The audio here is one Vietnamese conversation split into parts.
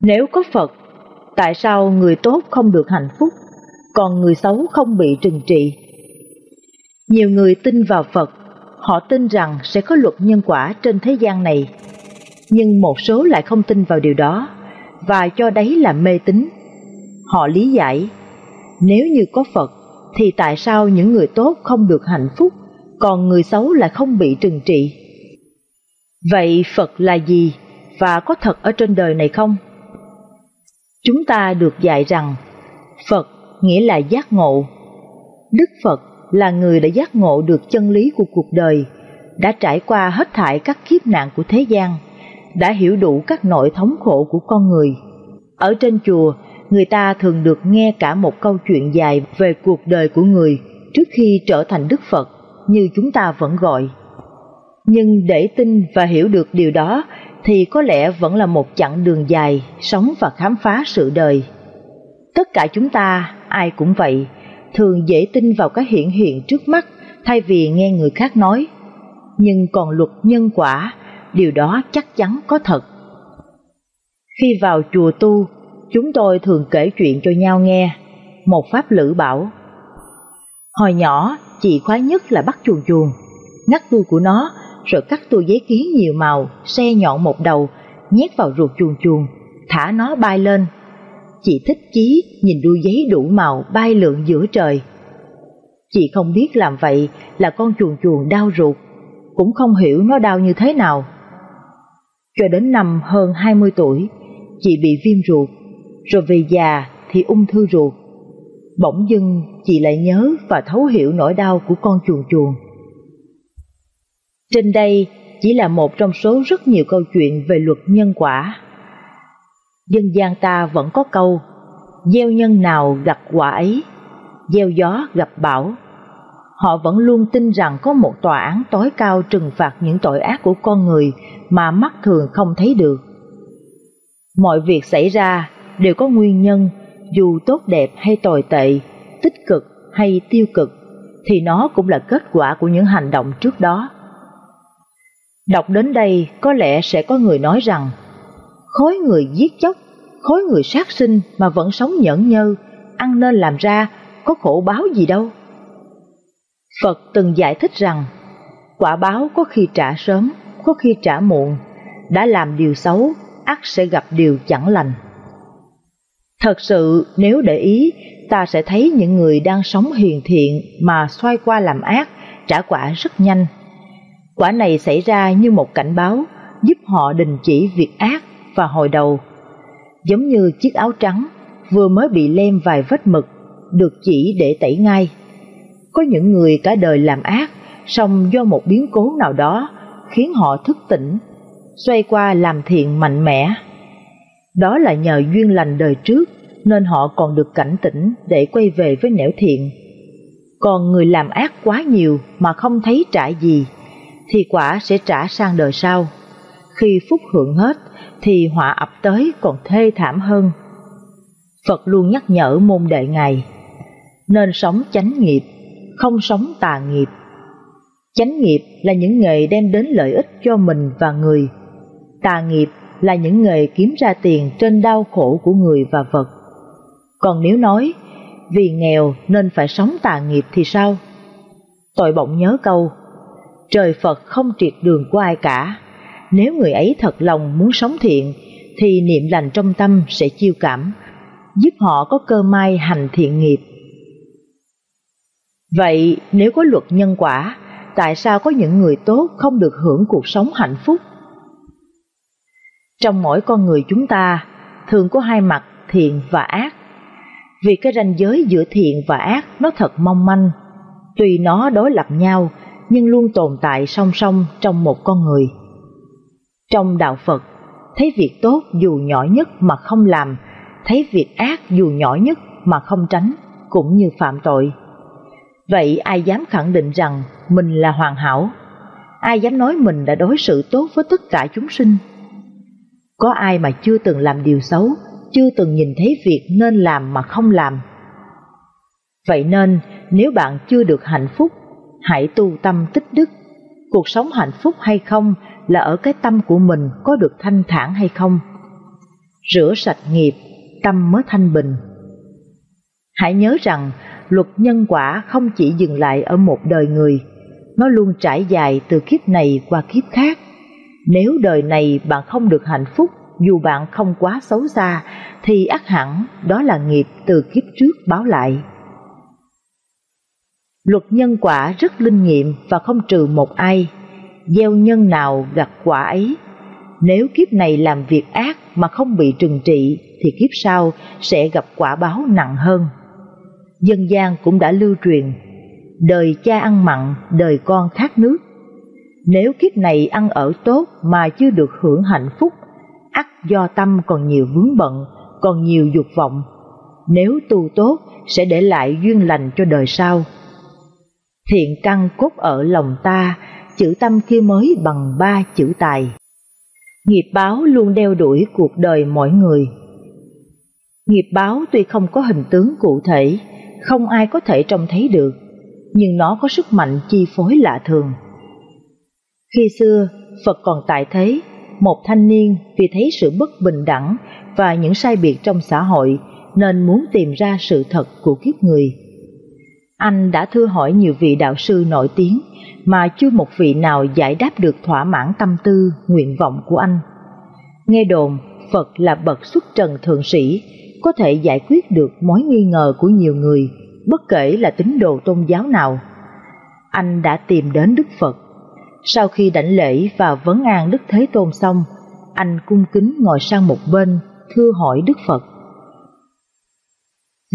Nếu có Phật, tại sao người tốt không được hạnh phúc, còn người xấu không bị trừng trị? Nhiều người tin vào Phật, họ tin rằng sẽ có luật nhân quả trên thế gian này, nhưng một số lại không tin vào điều đó và cho đấy là mê tín. Họ lý giải, nếu như có Phật thì tại sao những người tốt không được hạnh phúc, còn người xấu lại không bị trừng trị? Vậy Phật là gì và có thật ở trên đời này không? Chúng ta được dạy rằng Phật nghĩa là giác ngộ. Đức Phật là người đã giác ngộ được chân lý của cuộc đời, đã trải qua hết thảy các kiếp nạn của thế gian, đã hiểu đủ các nỗi thống khổ của con người. Ở trên chùa, người ta thường được nghe cả một câu chuyện dài về cuộc đời của người trước khi trở thành Đức Phật, như chúng ta vẫn gọi. Nhưng để tin và hiểu được điều đó thì có lẽ vẫn là một chặng đường dài sống và khám phá sự đời. Tất cả chúng ta, ai cũng vậy, thường dễ tin vào cái hiện hiện trước mắt thay vì nghe người khác nói. Nhưng còn luật nhân quả, điều đó chắc chắn có thật. Khi vào chùa tu, chúng tôi thường kể chuyện cho nhau nghe. Một pháp lữ bảo, Hồi nhỏ, chị khoái nhất là bắt chuồn chuồn, ngắt đuôi của nó, rồi cắt tua giấy kiến nhiều màu, xe nhọn một đầu, nhét vào ruột chuồn chuồn, thả nó bay lên. Chị thích chí nhìn đuôi giấy đủ màu bay lượn giữa trời. Chị không biết làm vậy là con chuồn chuồn đau ruột, cũng không hiểu nó đau như thế nào. Cho đến năm hơn 20 tuổi, chị bị viêm ruột, rồi về già thì ung thư ruột. Bỗng dưng chị lại nhớ và thấu hiểu nỗi đau của con chuồn chuồn. Trên đây chỉ là một trong số rất nhiều câu chuyện về luật nhân quả. Dân gian ta vẫn có câu, gieo nhân nào gặp quả ấy, gieo gió gặp bão. Họ vẫn luôn tin rằng có một tòa án tối cao trừng phạt những tội ác của con người mà mắt thường không thấy được. Mọi việc xảy ra đều có nguyên nhân, dù tốt đẹp hay tồi tệ, tích cực hay tiêu cực, thì nó cũng là kết quả của những hành động trước đó. Đọc đến đây có lẽ sẽ có người nói rằng khối người giết chóc, khối người sát sinh mà vẫn sống nhẫn nhơ, ăn nên làm ra có khổ báo gì đâu. Phật từng giải thích rằng quả báo có khi trả sớm, có khi trả muộn, đã làm điều xấu, ắt sẽ gặp điều chẳng lành. Thật sự nếu để ý, ta sẽ thấy những người đang sống hiền thiện mà xoay qua làm ác trả quả rất nhanh Quả này xảy ra như một cảnh báo, giúp họ đình chỉ việc ác và hồi đầu. Giống như chiếc áo trắng vừa mới bị lem vài vết mực, được chỉ để tẩy ngay. Có những người cả đời làm ác, song do một biến cố nào đó khiến họ thức tỉnh, xoay qua làm thiện mạnh mẽ. Đó là nhờ duyên lành đời trước nên họ còn được cảnh tỉnh để quay về với nẻo thiện. Còn người làm ác quá nhiều mà không thấy trả gì thì quả sẽ trả sang đời sau. Khi phúc hưởng hết thì họa ập tới còn thê thảm hơn. Phật luôn nhắc nhở môn đệ Ngài, nên sống chánh nghiệp, không sống tà nghiệp. Chánh nghiệp là những nghề đem đến lợi ích cho mình và người. Tà nghiệp là những nghề kiếm ra tiền trên đau khổ của người và vật. Còn nếu nói, vì nghèo nên phải sống tà nghiệp thì sao? Tội bỗng nhớ câu, trời Phật không triệt đường của ai cả. Nếu người ấy thật lòng muốn sống thiện, thì niệm lành trong tâm sẽ chiêu cảm, giúp họ có cơ may hành thiện nghiệp. Vậy nếu có luật nhân quả, tại sao có những người tốt không được hưởng cuộc sống hạnh phúc? Trong mỗi con người chúng ta thường có hai mặt thiện và ác. Vì cái ranh giới giữa thiện và ác nó thật mong manh, tùy nó đối lập nhau nhưng luôn tồn tại song song trong một con người. Trong đạo Phật, thấy việc tốt dù nhỏ nhất mà không làm, thấy việc ác dù nhỏ nhất mà không tránh, cũng như phạm tội. Vậy ai dám khẳng định rằng mình là hoàn hảo? Ai dám nói mình đã đối xử tốt với tất cả chúng sinh? Có ai mà chưa từng làm điều xấu, chưa từng nhìn thấy việc nên làm mà không làm? Vậy nên, nếu bạn chưa được hạnh phúc hãy tu tâm tích đức. Cuộc sống hạnh phúc hay không là ở cái tâm của mình có được thanh thản hay không. rửa sạch nghiệp, tâm mới thanh bình. Hãy nhớ rằng luật nhân quả không chỉ dừng lại ở một đời người, nó luôn trải dài từ kiếp này qua kiếp khác. Nếu đời này bạn không được hạnh phúc, dù bạn không quá xấu xa, thì ắt hẳn đó là nghiệp từ kiếp trước báo lại. Luật nhân quả rất linh nghiệm và không trừ một ai, gieo nhân nào gặt quả ấy. Nếu kiếp này làm việc ác mà không bị trừng trị thì kiếp sau sẽ gặp quả báo nặng hơn. Dân gian cũng đã lưu truyền, đời cha ăn mặn, đời con khát nước. Nếu kiếp này ăn ở tốt mà chưa được hưởng hạnh phúc, ắt do tâm còn nhiều vướng bận, còn nhiều dục vọng. Nếu tu tốt sẽ để lại duyên lành cho đời sau. Thiện căn cốt ở lòng ta, chữ tâm kia mới bằng ba chữ tài. Nghiệp báo luôn đeo đuổi cuộc đời mỗi người. Nghiệp báo tuy không có hình tướng cụ thể, không ai có thể trông thấy được, nhưng nó có sức mạnh chi phối lạ thường. Khi xưa, Phật còn tại thế, một thanh niên vì thấy sự bất bình đẳng và những sai biệt trong xã hội nên muốn tìm ra sự thật của kiếp người. Anh đã thưa hỏi nhiều vị đạo sư nổi tiếng mà chưa một vị nào giải đáp được thỏa mãn tâm tư, nguyện vọng của anh. Nghe đồn, Phật là bậc xuất trần thượng sĩ, có thể giải quyết được mối nghi ngờ của nhiều người, bất kể là tín đồ tôn giáo nào. Anh đã tìm đến Đức Phật. Sau khi đảnh lễ và vấn an Đức Thế Tôn xong, anh cung kính ngồi sang một bên, thưa hỏi Đức Phật.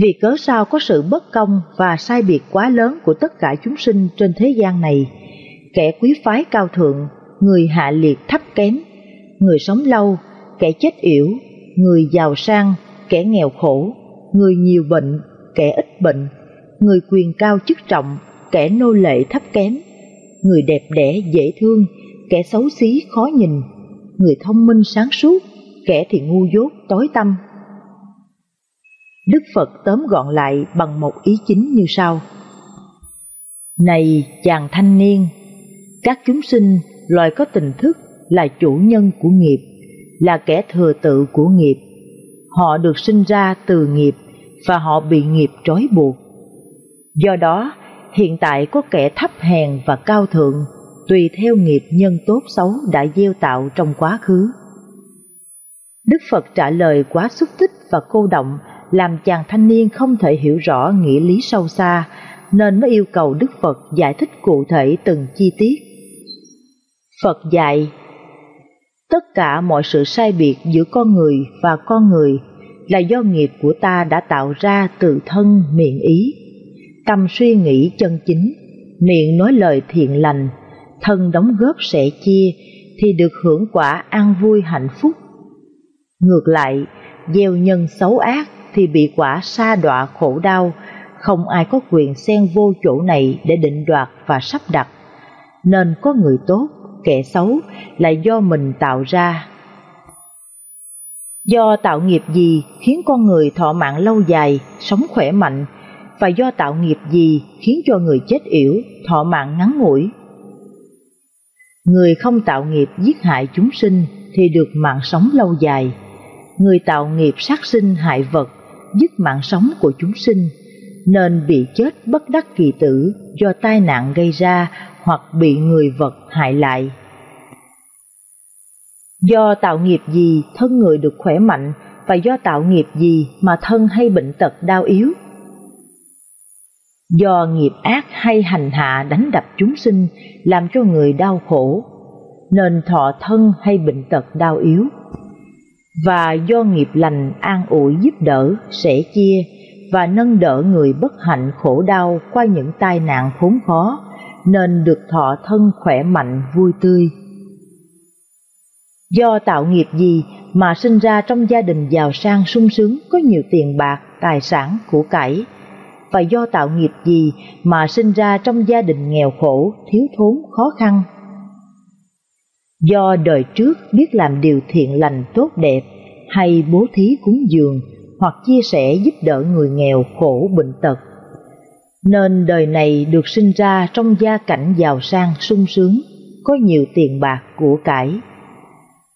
Vì cớ sao có sự bất công và sai biệt quá lớn của tất cả chúng sinh trên thế gian này, kẻ quý phái cao thượng, người hạ liệt thấp kém, người sống lâu, kẻ chết yểu, người giàu sang, kẻ nghèo khổ, người nhiều bệnh, kẻ ít bệnh, người quyền cao chức trọng, kẻ nô lệ thấp kém, người đẹp đẽ dễ thương, kẻ xấu xí khó nhìn, người thông minh sáng suốt, kẻ thì ngu dốt tối tâm. Đức Phật tóm gọn lại bằng một ý chính như sau. Này chàng thanh niên, các chúng sinh loài có tình thức là chủ nhân của nghiệp, là kẻ thừa tự của nghiệp. Họ được sinh ra từ nghiệp và họ bị nghiệp trói buộc. Do đó, hiện tại có kẻ thấp hèn và cao thượng tùy theo nghiệp nhân tốt xấu đã gieo tạo trong quá khứ. Đức Phật trả lời quá xúc tích và cô động làm chàng thanh niên không thể hiểu rõ nghĩa lý sâu xa, nên mới yêu cầu Đức Phật giải thích cụ thể từng chi tiết. Phật dạy, tất cả mọi sự sai biệt giữa con người và con người là do nghiệp của ta đã tạo ra từ thân miệng ý, tâm suy nghĩ chân chính, miệng nói lời thiện lành, thân đóng góp sẻ chia thì được hưởng quả an vui hạnh phúc. Ngược lại, gieo nhân xấu ác thì bị quả sa đọa khổ đau, không ai có quyền xen vô chỗ này để định đoạt và sắp đặt. Nên có người tốt, kẻ xấu là do mình tạo ra. Do tạo nghiệp gì khiến con người thọ mạng lâu dài, sống khỏe mạnh, và do tạo nghiệp gì khiến cho người chết yểu, thọ mạng ngắn ngủi. Người không tạo nghiệp giết hại chúng sinh thì được mạng sống lâu dài. Người tạo nghiệp sát sinh hại vật dứt mạng sống của chúng sinh, nên bị chết bất đắc kỳ tử do tai nạn gây ra hoặc bị người vật hại lại. Do tạo nghiệp gì thân người được khỏe mạnh và do tạo nghiệp gì mà thân hay bệnh tật đau yếu. Do nghiệp ác hay hành hạ đánh đập chúng sinh làm cho người đau khổ, nên thọ thân hay bệnh tật đau yếu và do nghiệp lành an ủi giúp đỡ, sẻ chia và nâng đỡ người bất hạnh khổ đau qua những tai nạn khốn khó, nên được thọ thân khỏe mạnh vui tươi. Do tạo nghiệp gì mà sinh ra trong gia đình giàu sang sung sướng có nhiều tiền bạc, tài sản, của cải, và do tạo nghiệp gì mà sinh ra trong gia đình nghèo khổ, thiếu thốn, khó khăn, do đời trước biết làm điều thiện lành tốt đẹp hay bố thí cúng dường hoặc chia sẻ giúp đỡ người nghèo khổ bệnh tật nên đời này được sinh ra trong gia cảnh giàu sang sung sướng có nhiều tiền bạc của cải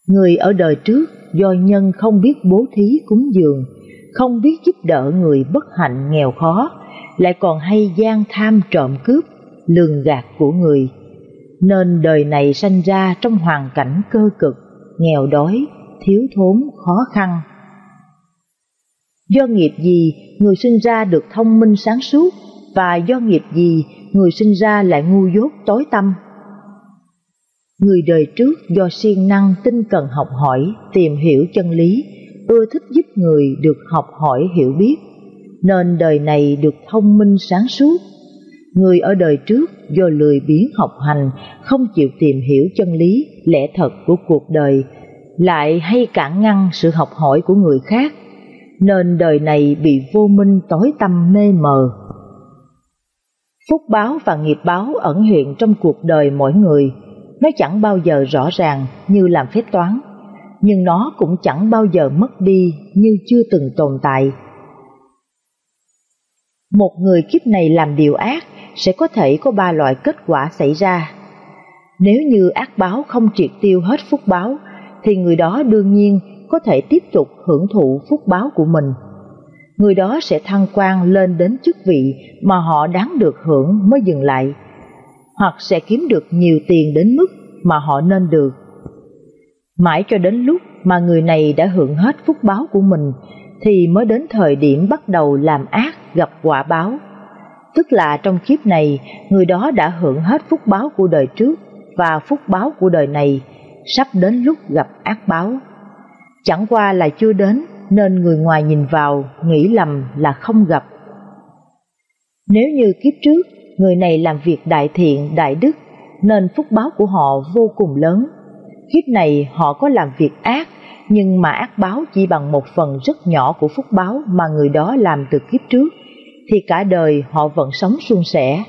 Người ở đời trước do nhân không biết bố thí cúng dường, không biết giúp đỡ người bất hạnh nghèo khó, lại còn hay gian tham trộm cướp, lường gạt của người. Nên đời này sanh ra trong hoàn cảnh cơ cực, nghèo đói, thiếu thốn, khó khăn. Do nghiệp gì người sinh ra được thông minh sáng suốt và do nghiệp gì người sinh ra lại ngu dốt tối tâm. Người đời trước do siêng năng tinh cần học hỏi, tìm hiểu chân lý, ưa thích giúp người được học hỏi hiểu biết, nên đời này được thông minh sáng suốt. Người ở đời trước do lười biếng học hành, không chịu tìm hiểu chân lý, lẽ thật của cuộc đời, lại hay cản ngăn sự học hỏi của người khác, nên đời này bị vô minh tối tâm mê mờ. Phúc báo và nghiệp báo ẩn hiện trong cuộc đời mỗi người, nó chẳng bao giờ rõ ràng như làm phép toán, nhưng nó cũng chẳng bao giờ mất đi như chưa từng tồn tại. Một người kiếp này làm điều ác sẽ có thể có ba loại kết quả xảy ra. Nếu như ác báo không triệt tiêu hết phúc báo, thì người đó đương nhiên có thể tiếp tục hưởng thụ phúc báo của mình. Người đó sẽ thăng quan lên đến chức vị mà họ đáng được hưởng mới dừng lại hoặc sẽ kiếm được nhiều tiền đến mức mà họ nên được. Mãi cho đến lúc mà người này đã hưởng hết phúc báo của mình thì mới đến thời điểm bắt đầu làm ác gặp quả báo. Tức là trong kiếp này, người đó đã hưởng hết phúc báo của đời trước và phúc báo của đời này, sắp đến lúc gặp ác báo. Chẳng qua là chưa đến nên người ngoài nhìn vào nghĩ lầm là không gặp. Nếu như kiếp trước người này làm việc đại thiện, đại đức, nên phúc báo của họ vô cùng lớn. Kiếp này họ có làm việc ác, nhưng mà ác báo chỉ bằng một phần rất nhỏ của phúc báo mà người đó làm từ kiếp trước, thì cả đời họ vẫn sống suôn sẻ.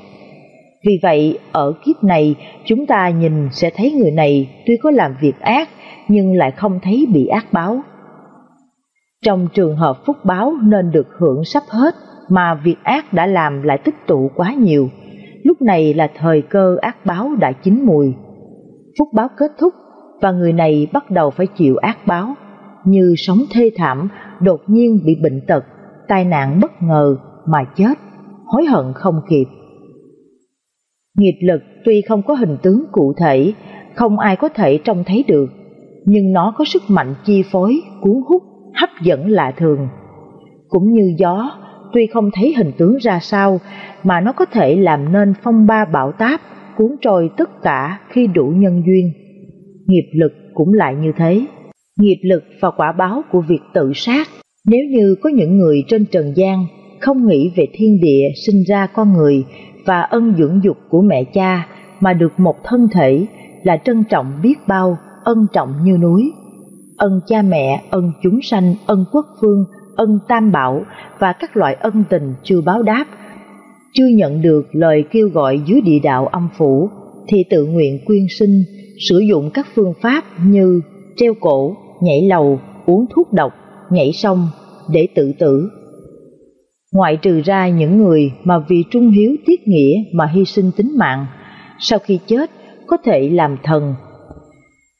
Vì vậy, ở kiếp này, chúng ta nhìn sẽ thấy người này tuy có làm việc ác, nhưng lại không thấy bị ác báo. Trong trường hợp phúc báo nên được hưởng sắp hết, mà việc ác đã làm lại tích tụ quá nhiều, lúc này là thời cơ ác báo đã chín mùi. Phúc báo kết thúc và người này bắt đầu phải chịu ác báo, như sống thê thảm, đột nhiên bị bệnh tật, tai nạn bất ngờ mà chết, hối hận không kịp. Nghiệp lực tuy không có hình tướng cụ thể, không ai có thể trông thấy được, nhưng nó có sức mạnh chi phối, cuốn hút, hấp dẫn lạ thường. Cũng như gió, tuy không thấy hình tướng ra sao, mà nó có thể làm nên phong ba bão táp, cuốn trôi tất cả khi đủ nhân duyên. Nghiệp lực cũng lại như thế. Nghiệp lực và quả báo của việc tự sát, nếu như có những người trên trần gian không nghĩ về thiên địa sinh ra con người và ân dưỡng dục của mẹ cha mà được một thân thể là trân trọng biết bao, ân trọng như núi. Ân cha mẹ, ân chúng sanh, ân quốc phương, ân tam bảo và các loại ân tình chưa báo đáp, chưa nhận được lời kêu gọi dưới địa đạo âm phủ, thì tự nguyện quyên sinh, sử dụng các phương pháp như treo cổ, nhảy lầu, uống thuốc độc, nhảy sông để tự tử. Ngoại trừ ra những người mà vì trung hiếu tiết nghĩa mà hy sinh tính mạng, sau khi chết có thể làm thần.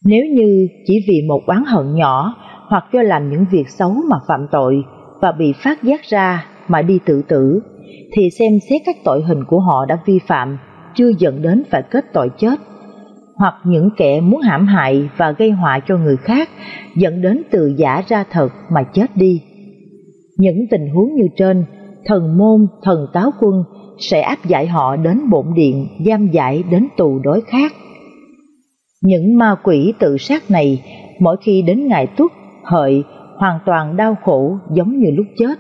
Nếu như chỉ vì một oán hận nhỏ hoặc do làm những việc xấu mà phạm tội và bị phát giác ra mà đi tự tử, thì xem xét các tội hình của họ đã vi phạm, chưa dẫn đến phải kết tội chết. Hoặc những kẻ muốn hãm hại và gây họa cho người khác, dẫn đến từ giả ra thật mà chết đi. Những tình huống như trên, thần môn, thần táo quân sẽ áp giải họ đến bổn điện, giam giải đến tù đối khác. Những ma quỷ tự sát này, mỗi khi đến ngày tuất hợi hoàn toàn đau khổ giống như lúc chết.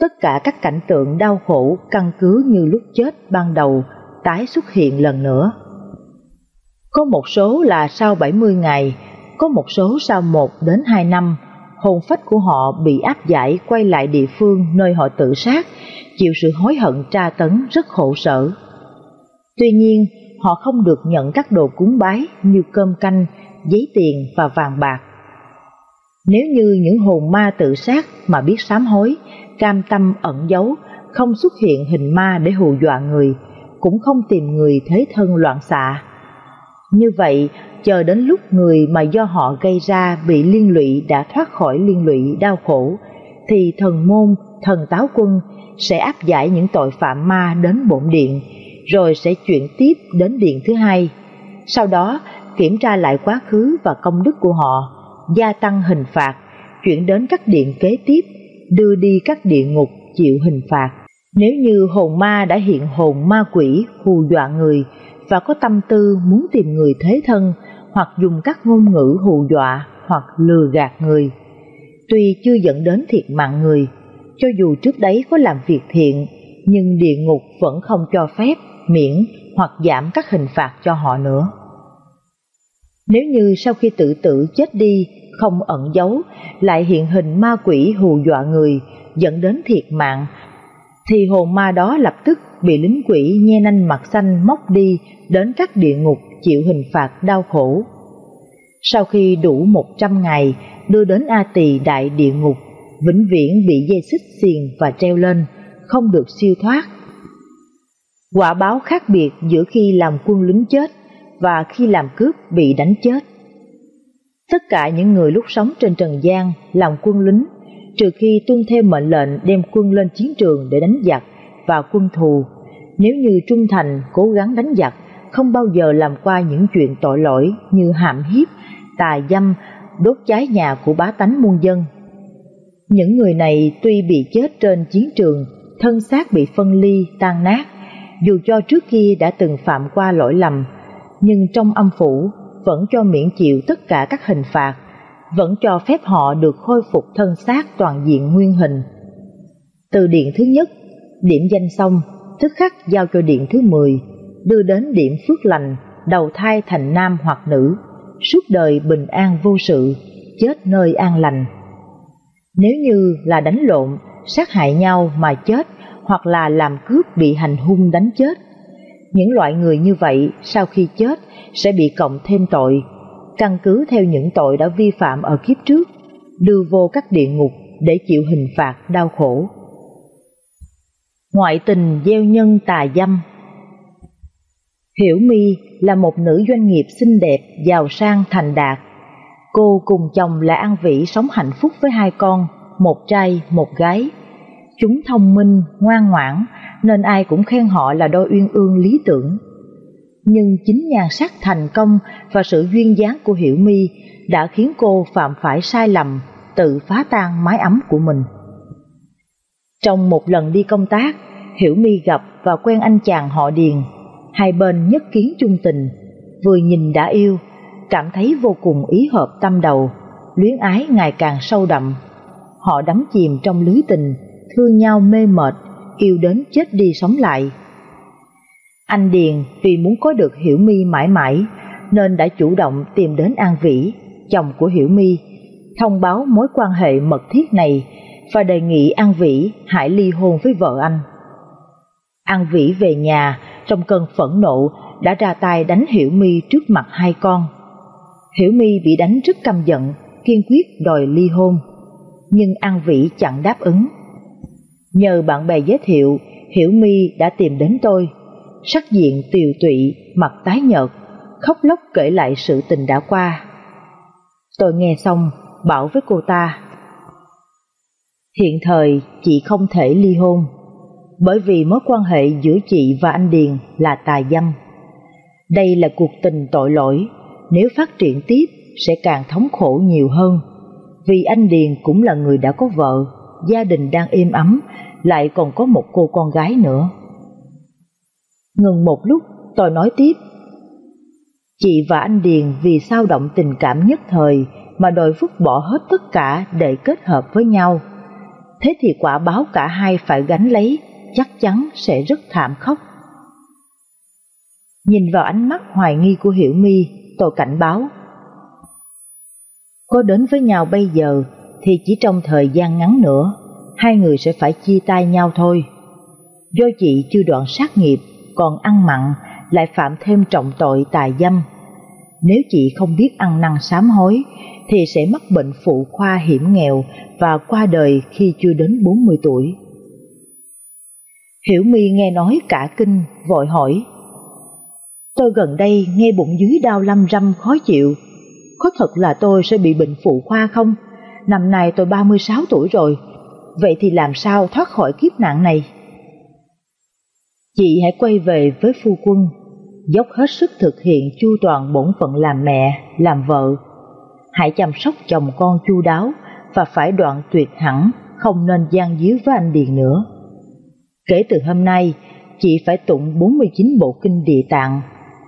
Tất cả các cảnh tượng đau khổ căn cứ như lúc chết ban đầu tái xuất hiện lần nữa. Có một số là sau 70 ngày, có một số sau 1 đến 2 năm, hồn phách của họ bị áp giải quay lại địa phương nơi họ tự sát, chịu sự hối hận tra tấn rất khổ sở. Tuy nhiên, họ không được nhận các đồ cúng bái như cơm canh, giấy tiền và vàng bạc nếu như những hồn ma tự sát mà biết sám hối, cam tâm ẩn giấu, không xuất hiện hình ma để hù dọa người, cũng không tìm người thế thân loạn xạ. Như vậy, chờ đến lúc người mà do họ gây ra bị liên lụy đã thoát khỏi liên lụy đau khổ, thì thần môn, thần táo quân sẽ áp giải những tội phạm ma đến bổn điện, rồi sẽ chuyển tiếp đến điện thứ hai. Sau đó, kiểm tra lại quá khứ và công đức của họ, gia tăng hình phạt, chuyển đến các điện kế tiếp, đưa đi các địa ngục chịu hình phạt. Nếu như hồn ma đã hiện hồn ma quỷ hù dọa người và có tâm tư muốn tìm người thế thân hoặc dùng các ngôn ngữ hù dọa hoặc lừa gạt người, tuy chưa dẫn đến thiệt mạng người, cho dù trước đấy có làm việc thiện, nhưng địa ngục vẫn không cho phép miễn hoặc giảm các hình phạt cho họ nữa. Nếu như sau khi tự tử chết đi, không ẩn giấu, lại hiện hình ma quỷ hù dọa người, dẫn đến thiệt mạng, thì hồn ma đó lập tức bị lính quỷ nhe nanh mặt xanh móc đi đến các địa ngục chịu hình phạt đau khổ. Sau khi đủ một trăm ngày, đưa đến A Tỳ đại địa ngục, vĩnh viễn bị dây xích xiềng và treo lên, không được siêu thoát. Quả báo khác biệt giữa khi làm quân lính chết và khi làm cướp bị đánh chết. Tất cả những người lúc sống trên trần gian làm quân lính, trừ khi tuân theo mệnh lệnh đem quân lên chiến trường để đánh giặc và quân thù, nếu như trung thành cố gắng đánh giặc, không bao giờ làm qua những chuyện tội lỗi như hãm hiếp, tà dâm, đốt cháy nhà của bá tánh muôn dân. Những người này tuy bị chết trên chiến trường, thân xác bị phân ly, tan nát, dù cho trước kia đã từng phạm qua lỗi lầm, nhưng trong âm phủ vẫn cho miễn chịu tất cả các hình phạt, vẫn cho phép họ được khôi phục thân xác toàn diện nguyên hình. Từ điện thứ nhất, điểm danh xong, tức khắc giao cho điện thứ 10, đưa đến điểm phước lành, đầu thai thành nam hoặc nữ, suốt đời bình an vô sự, chết nơi an lành. Nếu như là đánh lộn, sát hại nhau mà chết, hoặc là làm cướp bị hành hung đánh chết, những loại người như vậy sau khi chết sẽ bị cộng thêm tội, căn cứ theo những tội đã vi phạm ở kiếp trước, đưa vô các địa ngục để chịu hình phạt đau khổ. Ngoại tình gieo nhân tà dâm Hiểu My là một nữ doanh nghiệp xinh đẹp, giàu sang thành đạt. Cô cùng chồng là An Vĩ sống hạnh phúc với hai con, một trai, một gái. Chúng thông minh, ngoan ngoãn, nên ai cũng khen họ là đôi uyên ương lý tưởng. Nhưng chính nhan sắc thành công và sự duyên dáng của Hiểu My đã khiến cô phạm phải sai lầm, tự phá tan mái ấm của mình. Trong một lần đi công tác, Hiểu My gặp và quen anh chàng họ Điền. Hai bên nhất kiến chung tình, vừa nhìn đã yêu, cảm thấy vô cùng ý hợp tâm đầu, luyến ái ngày càng sâu đậm. Họ đắm chìm trong lưới tình, thương nhau mê mệt, yêu đến chết đi sống lại. Anh Điền vì muốn có được Hiểu My mãi mãi nên đã chủ động tìm đến An Vĩ, chồng của Hiểu My, thông báo mối quan hệ mật thiết này và đề nghị An Vĩ hãy ly hôn với vợ anh. An Vĩ về nhà trong cơn phẫn nộ đã ra tay đánh Hiểu My trước mặt hai con. Hiểu My bị đánh rất căm giận, kiên quyết đòi ly hôn, nhưng An Vĩ chẳng đáp ứng. Nhờ bạn bè giới thiệu, Hiểu My đã tìm đến tôi, sắc diện tiều tụy, mặt tái nhợt, khóc lóc kể lại sự tình đã qua. Tôi nghe xong, bảo với cô ta, Hiện thời chị không thể ly hôn, bởi vì mối quan hệ giữa chị và anh Điền là tà dâm. Đây là cuộc tình tội lỗi, nếu phát triển tiếp sẽ càng thống khổ nhiều hơn, vì anh Điền cũng là người đã có vợ, gia đình đang êm ấm, lại còn có một cô con gái nữa. Ngừng một lúc, tôi nói tiếp. Chị và anh Điền vì sao động tình cảm nhất thời mà đòi vứt bỏ hết tất cả để kết hợp với nhau. Thế thì quả báo cả hai phải gánh lấy, chắc chắn sẽ rất thảm khốc. Nhìn vào ánh mắt hoài nghi của Hiểu My, tôi cảnh báo. Có đến với nhau bây giờ thì chỉ trong thời gian ngắn nữa, hai người sẽ phải chia tay nhau thôi. Do chị chưa đoạn sát nghiệp, còn ăn mặn, lại phạm thêm trọng tội tà dâm. Nếu chị không biết ăn năn sám hối, thì sẽ mắc bệnh phụ khoa hiểm nghèo và qua đời khi chưa đến 40 tuổi. Hiểu mi nghe nói cả kinh, vội hỏi. Tôi gần đây nghe bụng dưới đau lâm râm khó chịu. Có thật là tôi sẽ bị bệnh phụ khoa không? Năm nay tôi 36 tuổi rồi, vậy thì làm sao thoát khỏi kiếp nạn này? Chị hãy quay về với phu quân, dốc hết sức thực hiện chu toàn bổn phận làm mẹ, làm vợ. Hãy chăm sóc chồng con chu đáo và phải đoạn tuyệt hẳn, không nên gian díu với anh Điền nữa. Kể từ hôm nay, chị phải tụng 49 bộ kinh địa tạng,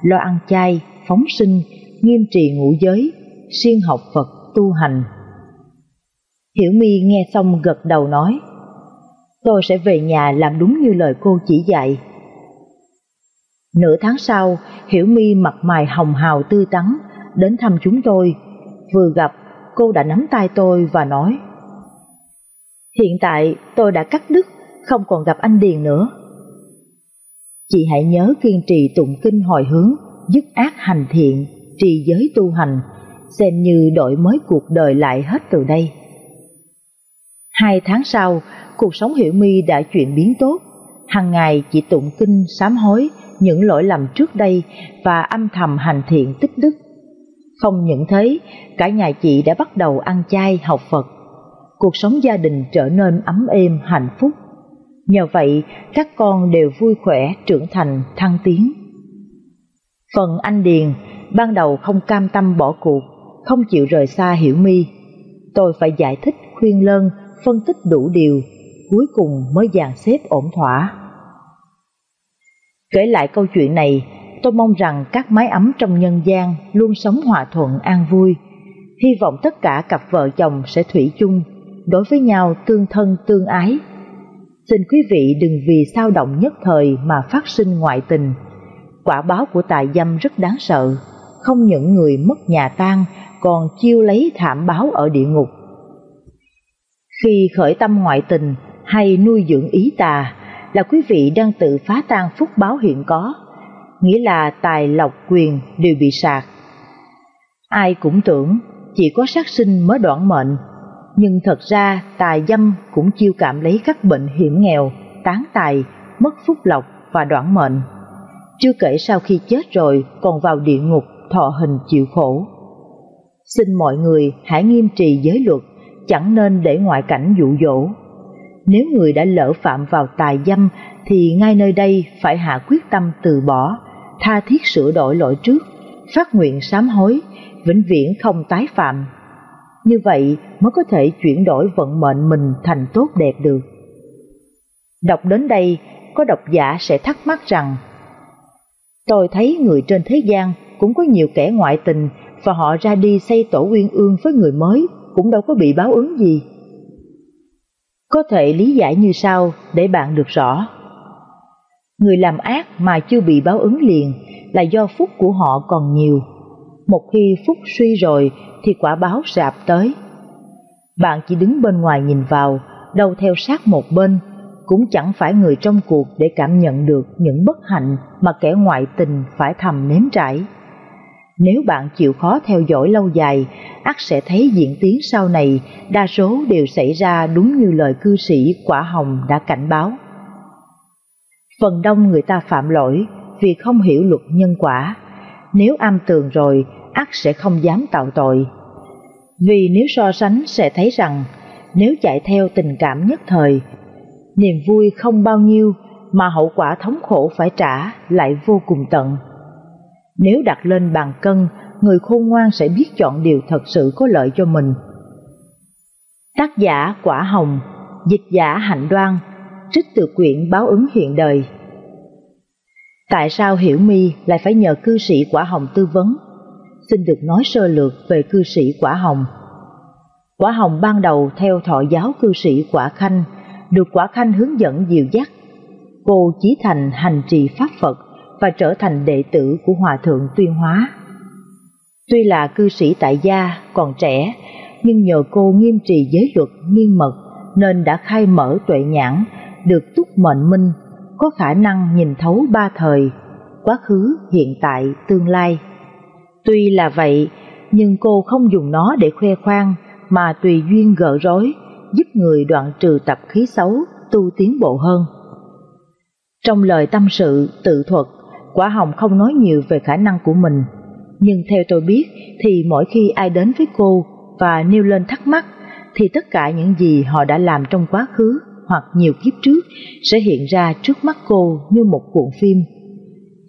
lo ăn chay, phóng sinh, nghiêm trì ngũ giới, siêng học Phật, tu hành. Hiểu My nghe xong gật đầu nói, tôi sẽ về nhà làm đúng như lời cô chỉ dạy. Nửa tháng sau, Hiểu My mặt mày hồng hào tươi tắn, đến thăm chúng tôi. Vừa gặp, cô đã nắm tay tôi và nói, Hiện tại tôi đã cắt đứt, không còn gặp anh Điền nữa. Chị hãy nhớ kiên trì tụng kinh hồi hướng, dứt ác hành thiện, trì giới tu hành, xem như đổi mới cuộc đời lại hết từ đây. Hai tháng sau, cuộc sống Hiểu My đã chuyển biến tốt. Hằng ngày chị tụng kinh sám hối những lỗi lầm trước đây và âm thầm hành thiện tích đức. Không những thế, cả nhà chị đã bắt đầu ăn chay học Phật. Cuộc sống gia đình trở nên ấm êm hạnh phúc. Nhờ vậy, các con đều vui khỏe, trưởng thành, thăng tiến. Phần anh Điền, ban đầu không cam tâm bỏ cuộc, không chịu rời xa Hiểu My. Tôi phải giải thích, khuyên lơn, phân tích đủ điều, cuối cùng mới dàn xếp ổn thỏa. Kể lại câu chuyện này, tôi mong rằng các mái ấm trong nhân gian luôn sống hòa thuận an vui. Hy vọng tất cả cặp vợ chồng sẽ thủy chung, đối với nhau tương thân tương ái. Xin quý vị đừng vì sao động nhất thời mà phát sinh ngoại tình. Quả báo của tài dâm rất đáng sợ, không những người mất nhà tan còn chiêu lấy thảm báo ở địa ngục. Khi khởi tâm ngoại tình hay nuôi dưỡng ý tà là quý vị đang tự phá tan phúc báo hiện có, nghĩa là tài lộc quyền đều bị sạc. Ai cũng tưởng chỉ có sát sinh mới đoạn mệnh, nhưng thật ra tài dâm cũng chiêu cảm lấy các bệnh hiểm nghèo, tán tài, mất phúc lộc và đoạn mệnh. Chưa kể sau khi chết rồi còn vào địa ngục thọ hình chịu khổ. Xin mọi người hãy nghiêm trì giới luật, chẳng nên để ngoại cảnh dụ dỗ. Nếu người đã lỡ phạm vào tài dâm thì ngay nơi đây phải hạ quyết tâm từ bỏ, tha thiết sửa đổi lỗi trước, phát nguyện sám hối, vĩnh viễn không tái phạm. Như vậy mới có thể chuyển đổi vận mệnh mình thành tốt đẹp được. Đọc đến đây, có độc giả sẽ thắc mắc rằng Tôi thấy người trên thế gian cũng có nhiều kẻ ngoại tình và họ ra đi xây tổ uyên ương với người mới cũng đâu có bị báo ứng gì. Có thể lý giải như sau để bạn được rõ. Người làm ác mà chưa bị báo ứng liền là do phúc của họ còn nhiều. Một khi phúc suy rồi thì quả báo sẽ ập tới. Bạn chỉ đứng bên ngoài nhìn vào, đâu theo sát một bên, cũng chẳng phải người trong cuộc để cảm nhận được những bất hạnh mà kẻ ngoại tình phải thầm nếm trải. Nếu bạn chịu khó theo dõi lâu dài, ắt sẽ thấy diễn tiến sau này đa số đều xảy ra đúng như lời cư sĩ Quả Hồng đã cảnh báo. Phần đông người ta phạm lỗi vì không hiểu luật nhân quả, nếu am tường rồi ắt sẽ không dám tạo tội. Vì nếu so sánh sẽ thấy rằng nếu chạy theo tình cảm nhất thời, niềm vui không bao nhiêu mà hậu quả thống khổ phải trả lại vô cùng tận. Nếu đặt lên bàn cân, người khôn ngoan sẽ biết chọn điều thật sự có lợi cho mình. Tác giả Quả Hồng, dịch giả Hạnh Đoan, trích từ quyển báo ứng hiện đời. Tại sao Hiểu My lại phải nhờ cư sĩ Quả Hồng tư vấn? Xin được nói sơ lược về cư sĩ Quả Hồng. Quả Hồng ban đầu theo thọ giáo cư sĩ Quả Khanh, được Quả Khanh hướng dẫn dìu dắt. Cô chí thành hành trì Pháp Phật và trở thành đệ tử của Hòa Thượng Tuyên Hóa. Tuy là cư sĩ tại gia còn trẻ, nhưng nhờ cô nghiêm trì giới luật miên mật nên đã khai mở tuệ nhãn, được túc mệnh minh, có khả năng nhìn thấu ba thời, quá khứ, hiện tại, tương lai. Tuy là vậy, nhưng cô không dùng nó để khoe khoang mà tùy duyên gỡ rối, giúp người đoạn trừ tập khí xấu, tu tiến bộ hơn. Trong lời tâm sự, tự thuật quả hồng không nói nhiều về khả năng của mình, nhưng theo tôi biết thì mỗi khi ai đến với cô và nêu lên thắc mắc thì tất cả những gì họ đã làm trong quá khứ hoặc nhiều kiếp trước sẽ hiện ra trước mắt cô như một cuộn phim.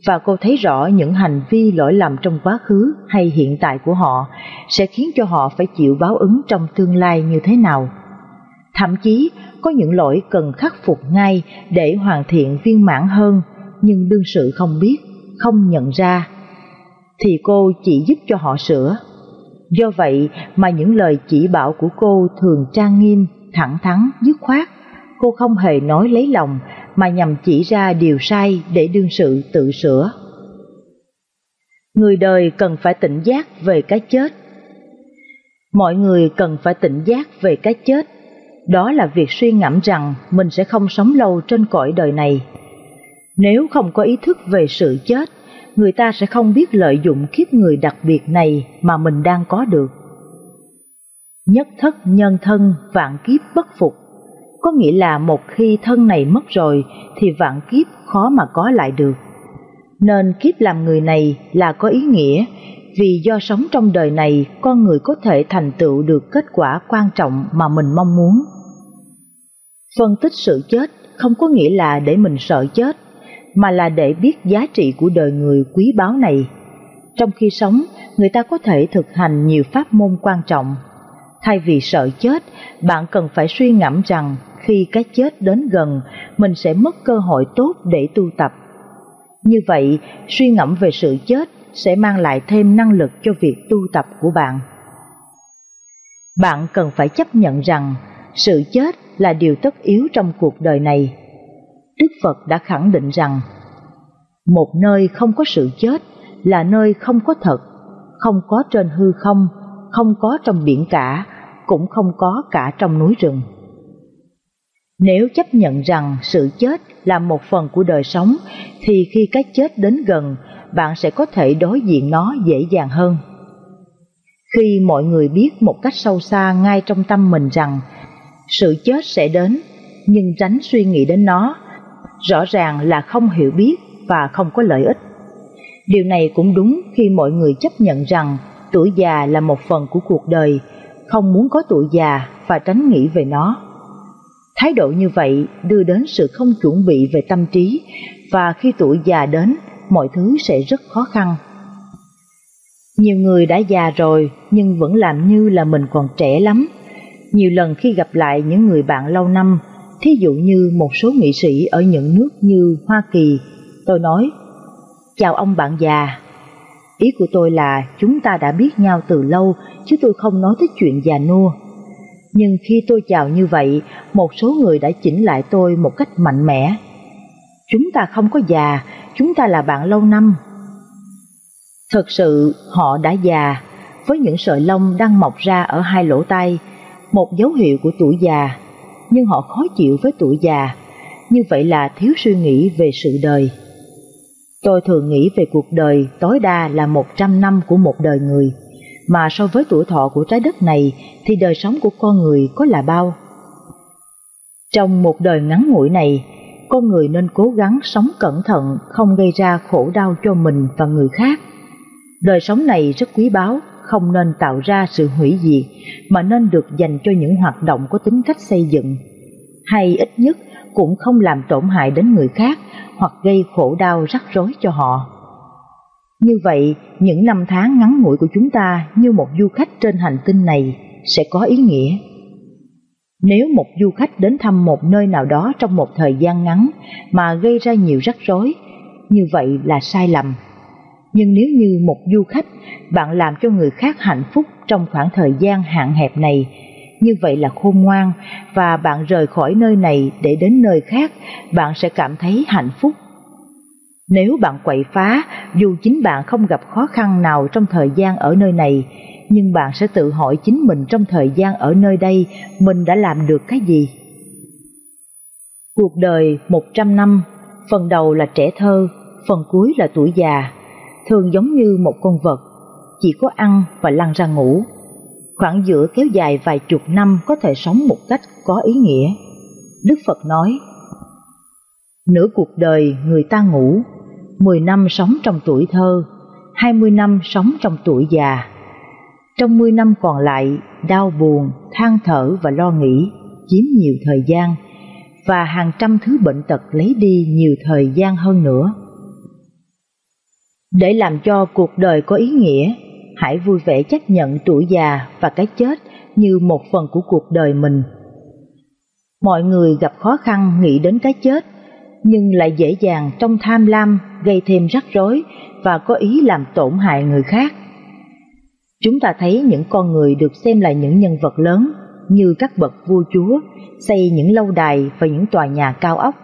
Và cô thấy rõ những hành vi lỗi lầm trong quá khứ hay hiện tại của họ sẽ khiến cho họ phải chịu báo ứng trong tương lai như thế nào. Thậm chí có những lỗi cần khắc phục ngay để hoàn thiện viên mãn hơn nhưng đương sự không biết, không nhận ra. Thì cô chỉ giúp cho họ sửa. Do vậy mà những lời chỉ bảo của cô thường trang nghiêm, thẳng thắn, dứt khoát. Cô không hề nói lấy lòng mà nhằm chỉ ra điều sai để đương sự tự sửa. Người đời cần phải tỉnh giác về cái chết. Mọi người cần phải tỉnh giác về cái chết. Đó là việc suy ngẫm rằng mình sẽ không sống lâu trên cõi đời này. Nếu không có ý thức về sự chết, người ta sẽ không biết lợi dụng kiếp người đặc biệt này mà mình đang có được. Nhất thất nhân thân vạn kiếp bất phục, có nghĩa là một khi thân này mất rồi thì vạn kiếp khó mà có lại được. Nên kiếp làm người này là có ý nghĩa vì do sống trong đời này con người có thể thành tựu được kết quả quan trọng mà mình mong muốn. Phân tích sự chết không có nghĩa là để mình sợ chết mà là để biết giá trị của đời người quý báu này. Trong khi sống, người ta có thể thực hành nhiều pháp môn quan trọng. Thay vì sợ chết, bạn cần phải suy ngẫm rằng khi cái chết đến gần, mình sẽ mất cơ hội tốt để tu tập. Như vậy, suy ngẫm về sự chết sẽ mang lại thêm năng lực cho việc tu tập của bạn. Bạn cần phải chấp nhận rằng sự chết là điều tất yếu trong cuộc đời này Đức Phật đã khẳng định rằng một nơi không có sự chết là nơi không có thật, không có trên hư không, không có trong biển cả, cũng không có cả trong núi rừng. Nếu chấp nhận rằng sự chết là một phần của đời sống, thì khi cái chết đến gần, bạn sẽ có thể đối diện nó dễ dàng hơn. Khi mọi người biết một cách sâu xa ngay trong tâm mình rằng sự chết sẽ đến, nhưng tránh suy nghĩ đến nó, rõ ràng là không hiểu biết và không có lợi ích. Điều này cũng đúng khi mọi người chấp nhận rằng tuổi già là một phần của cuộc đời, không muốn có tuổi già và tránh nghĩ về nó. Thái độ như vậy đưa đến sự không chuẩn bị về tâm trí và khi tuổi già đến, mọi thứ sẽ rất khó khăn. Nhiều người đã già rồi nhưng vẫn làm như là mình còn trẻ lắm. Nhiều lần khi gặp lại những người bạn lâu năm Thí dụ như một số nghị sĩ ở những nước như Hoa Kỳ, tôi nói, chào ông bạn già. Ý của tôi là chúng ta đã biết nhau từ lâu, chứ tôi không nói tới chuyện già nua. Nhưng khi tôi chào như vậy, một số người đã chỉnh lại tôi một cách mạnh mẽ. Chúng ta không có già, chúng ta là bạn lâu năm. Thật sự họ đã già, với những sợi lông đang mọc ra ở hai lỗ tai, một dấu hiệu của tuổi già nhưng họ khó chịu với tuổi già, như vậy là thiếu suy nghĩ về sự đời. Tôi thường nghĩ về cuộc đời tối đa là 100 năm của một đời người, mà so với tuổi thọ của trái đất này thì đời sống của con người có là bao? Trong một đời ngắn ngủi này, con người nên cố gắng sống cẩn thận, không gây ra khổ đau cho mình và người khác. Đời sống này rất quý báu, không nên tạo ra sự hủy diệt mà nên được dành cho những hoạt động có tính cách xây dựng hay ít nhất cũng không làm tổn hại đến người khác hoặc gây khổ đau rắc rối cho họ. Như vậy, những năm tháng ngắn ngủi của chúng ta như một du khách trên hành tinh này sẽ có ý nghĩa. Nếu một du khách đến thăm một nơi nào đó trong một thời gian ngắn mà gây ra nhiều rắc rối, như vậy là sai lầm nhưng nếu như một du khách, bạn làm cho người khác hạnh phúc trong khoảng thời gian hạn hẹp này, như vậy là khôn ngoan và bạn rời khỏi nơi này để đến nơi khác, bạn sẽ cảm thấy hạnh phúc. Nếu bạn quậy phá, dù chính bạn không gặp khó khăn nào trong thời gian ở nơi này, nhưng bạn sẽ tự hỏi chính mình trong thời gian ở nơi đây mình đã làm được cái gì. Cuộc đời 100 năm, phần đầu là trẻ thơ, phần cuối là tuổi già thường giống như một con vật, chỉ có ăn và lăn ra ngủ. Khoảng giữa kéo dài vài chục năm có thể sống một cách có ý nghĩa. Đức Phật nói, Nửa cuộc đời người ta ngủ, 10 năm sống trong tuổi thơ, 20 năm sống trong tuổi già. Trong 10 năm còn lại, đau buồn, than thở và lo nghĩ chiếm nhiều thời gian và hàng trăm thứ bệnh tật lấy đi nhiều thời gian hơn nữa. Để làm cho cuộc đời có ý nghĩa, hãy vui vẻ chấp nhận tuổi già và cái chết như một phần của cuộc đời mình. Mọi người gặp khó khăn nghĩ đến cái chết, nhưng lại dễ dàng trong tham lam gây thêm rắc rối và có ý làm tổn hại người khác. Chúng ta thấy những con người được xem là những nhân vật lớn như các bậc vua chúa xây những lâu đài và những tòa nhà cao ốc.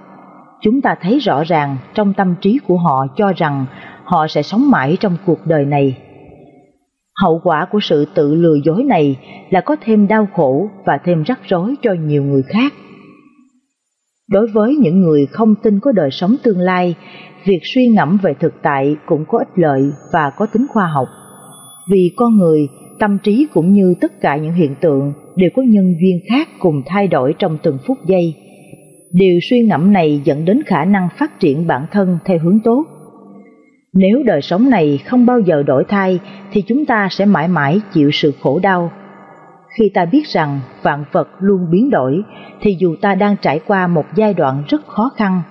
Chúng ta thấy rõ ràng trong tâm trí của họ cho rằng họ sẽ sống mãi trong cuộc đời này. Hậu quả của sự tự lừa dối này là có thêm đau khổ và thêm rắc rối cho nhiều người khác. Đối với những người không tin có đời sống tương lai, việc suy ngẫm về thực tại cũng có ích lợi và có tính khoa học. Vì con người, tâm trí cũng như tất cả những hiện tượng đều có nhân duyên khác cùng thay đổi trong từng phút giây. Điều suy ngẫm này dẫn đến khả năng phát triển bản thân theo hướng tốt. Nếu đời sống này không bao giờ đổi thay thì chúng ta sẽ mãi mãi chịu sự khổ đau. Khi ta biết rằng vạn vật luôn biến đổi thì dù ta đang trải qua một giai đoạn rất khó khăn,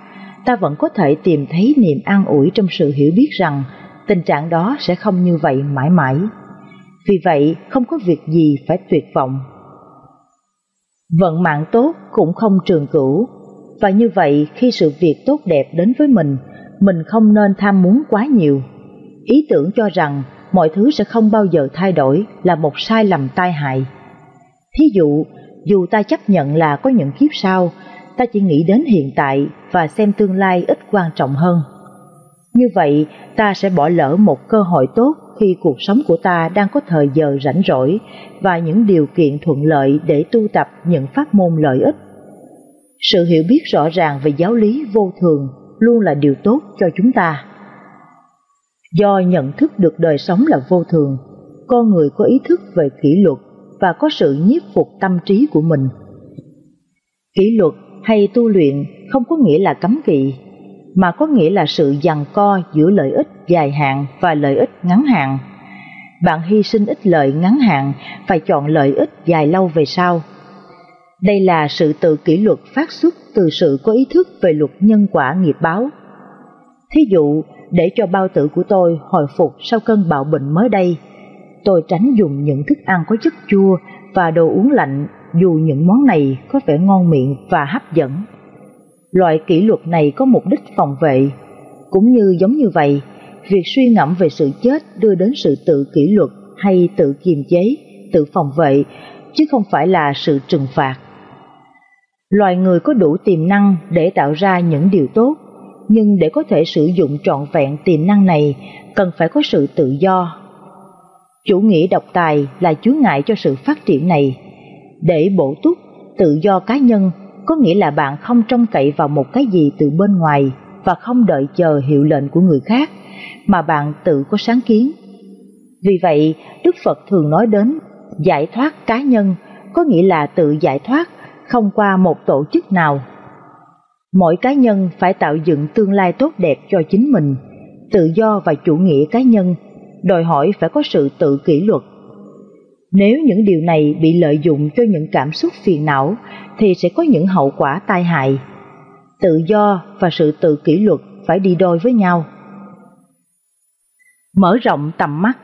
ta vẫn có thể tìm thấy niềm an ủi trong sự hiểu biết rằng tình trạng đó sẽ không như vậy mãi mãi. Vì vậy, không có việc gì phải tuyệt vọng. Vận mạng tốt cũng không trường cửu, và như vậy khi sự việc tốt đẹp đến với mình, mình không nên tham muốn quá nhiều. Ý tưởng cho rằng mọi thứ sẽ không bao giờ thay đổi là một sai lầm tai hại. Thí dụ, dù ta chấp nhận là có những kiếp sau, ta chỉ nghĩ đến hiện tại và xem tương lai ít quan trọng hơn. Như vậy, ta sẽ bỏ lỡ một cơ hội tốt khi cuộc sống của ta đang có thời giờ rảnh rỗi và những điều kiện thuận lợi để tu tập những pháp môn lợi ích. Sự hiểu biết rõ ràng về giáo lý vô thường luôn là điều tốt cho chúng ta. Do nhận thức được đời sống là vô thường, con người có ý thức về kỷ luật và có sự nhiếp phục tâm trí của mình. Kỷ luật hay tu luyện không có nghĩa là cấm kỵ, mà có nghĩa là sự giằng co giữa lợi ích dài hạn và lợi ích ngắn hạn. Bạn hy sinh ích lợi ngắn hạn phải chọn lợi ích dài lâu về sau. Đây là sự tự kỷ luật phát xuất từ sự có ý thức về luật nhân quả nghiệp báo. Thí dụ, để cho bao tử của tôi hồi phục sau cơn bạo bệnh mới đây, tôi tránh dùng những thức ăn có chất chua và đồ uống lạnh dù những món này có vẻ ngon miệng và hấp dẫn. Loại kỷ luật này có mục đích phòng vệ. Cũng như giống như vậy, việc suy ngẫm về sự chết đưa đến sự tự kỷ luật hay tự kiềm chế, tự phòng vệ, chứ không phải là sự trừng phạt. Loài người có đủ tiềm năng để tạo ra những điều tốt, nhưng để có thể sử dụng trọn vẹn tiềm năng này cần phải có sự tự do. Chủ nghĩa độc tài là chướng ngại cho sự phát triển này. Để bổ túc, tự do cá nhân có nghĩa là bạn không trông cậy vào một cái gì từ bên ngoài và không đợi chờ hiệu lệnh của người khác, mà bạn tự có sáng kiến. Vì vậy, Đức Phật thường nói đến giải thoát cá nhân có nghĩa là tự giải thoát không qua một tổ chức nào. Mỗi cá nhân phải tạo dựng tương lai tốt đẹp cho chính mình, tự do và chủ nghĩa cá nhân đòi hỏi phải có sự tự kỷ luật. Nếu những điều này bị lợi dụng cho những cảm xúc phiền não thì sẽ có những hậu quả tai hại. Tự do và sự tự kỷ luật phải đi đôi với nhau. Mở rộng tầm mắt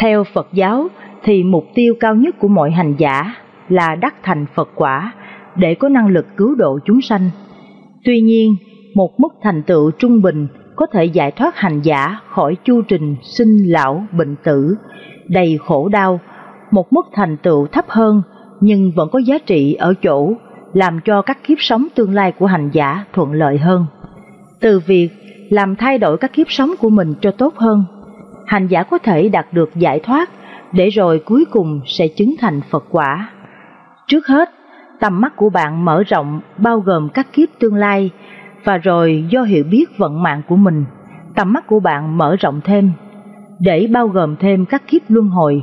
Theo Phật giáo thì mục tiêu cao nhất của mọi hành giả là đắc thành Phật quả để có năng lực cứu độ chúng sanh. Tuy nhiên, một mức thành tựu trung bình có thể giải thoát hành giả khỏi chu trình sinh lão bệnh tử, đầy khổ đau, một mức thành tựu thấp hơn nhưng vẫn có giá trị ở chỗ làm cho các kiếp sống tương lai của hành giả thuận lợi hơn. Từ việc làm thay đổi các kiếp sống của mình cho tốt hơn, hành giả có thể đạt được giải thoát để rồi cuối cùng sẽ chứng thành Phật quả. Trước hết, tầm mắt của bạn mở rộng bao gồm các kiếp tương lai và rồi do hiểu biết vận mạng của mình, tầm mắt của bạn mở rộng thêm để bao gồm thêm các kiếp luân hồi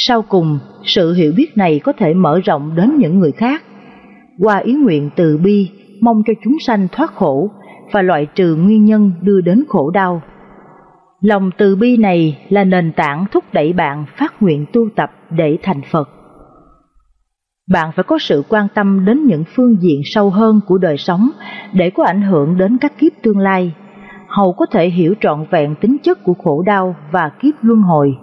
sau cùng, sự hiểu biết này có thể mở rộng đến những người khác. Qua ý nguyện từ bi, mong cho chúng sanh thoát khổ, và loại trừ nguyên nhân đưa đến khổ đau. Lòng từ bi này là nền tảng thúc đẩy bạn phát nguyện tu tập để thành Phật. Bạn phải có sự quan tâm đến những phương diện sâu hơn của đời sống để có ảnh hưởng đến các kiếp tương lai, hầu có thể hiểu trọn vẹn tính chất của khổ đau và kiếp luân hồi.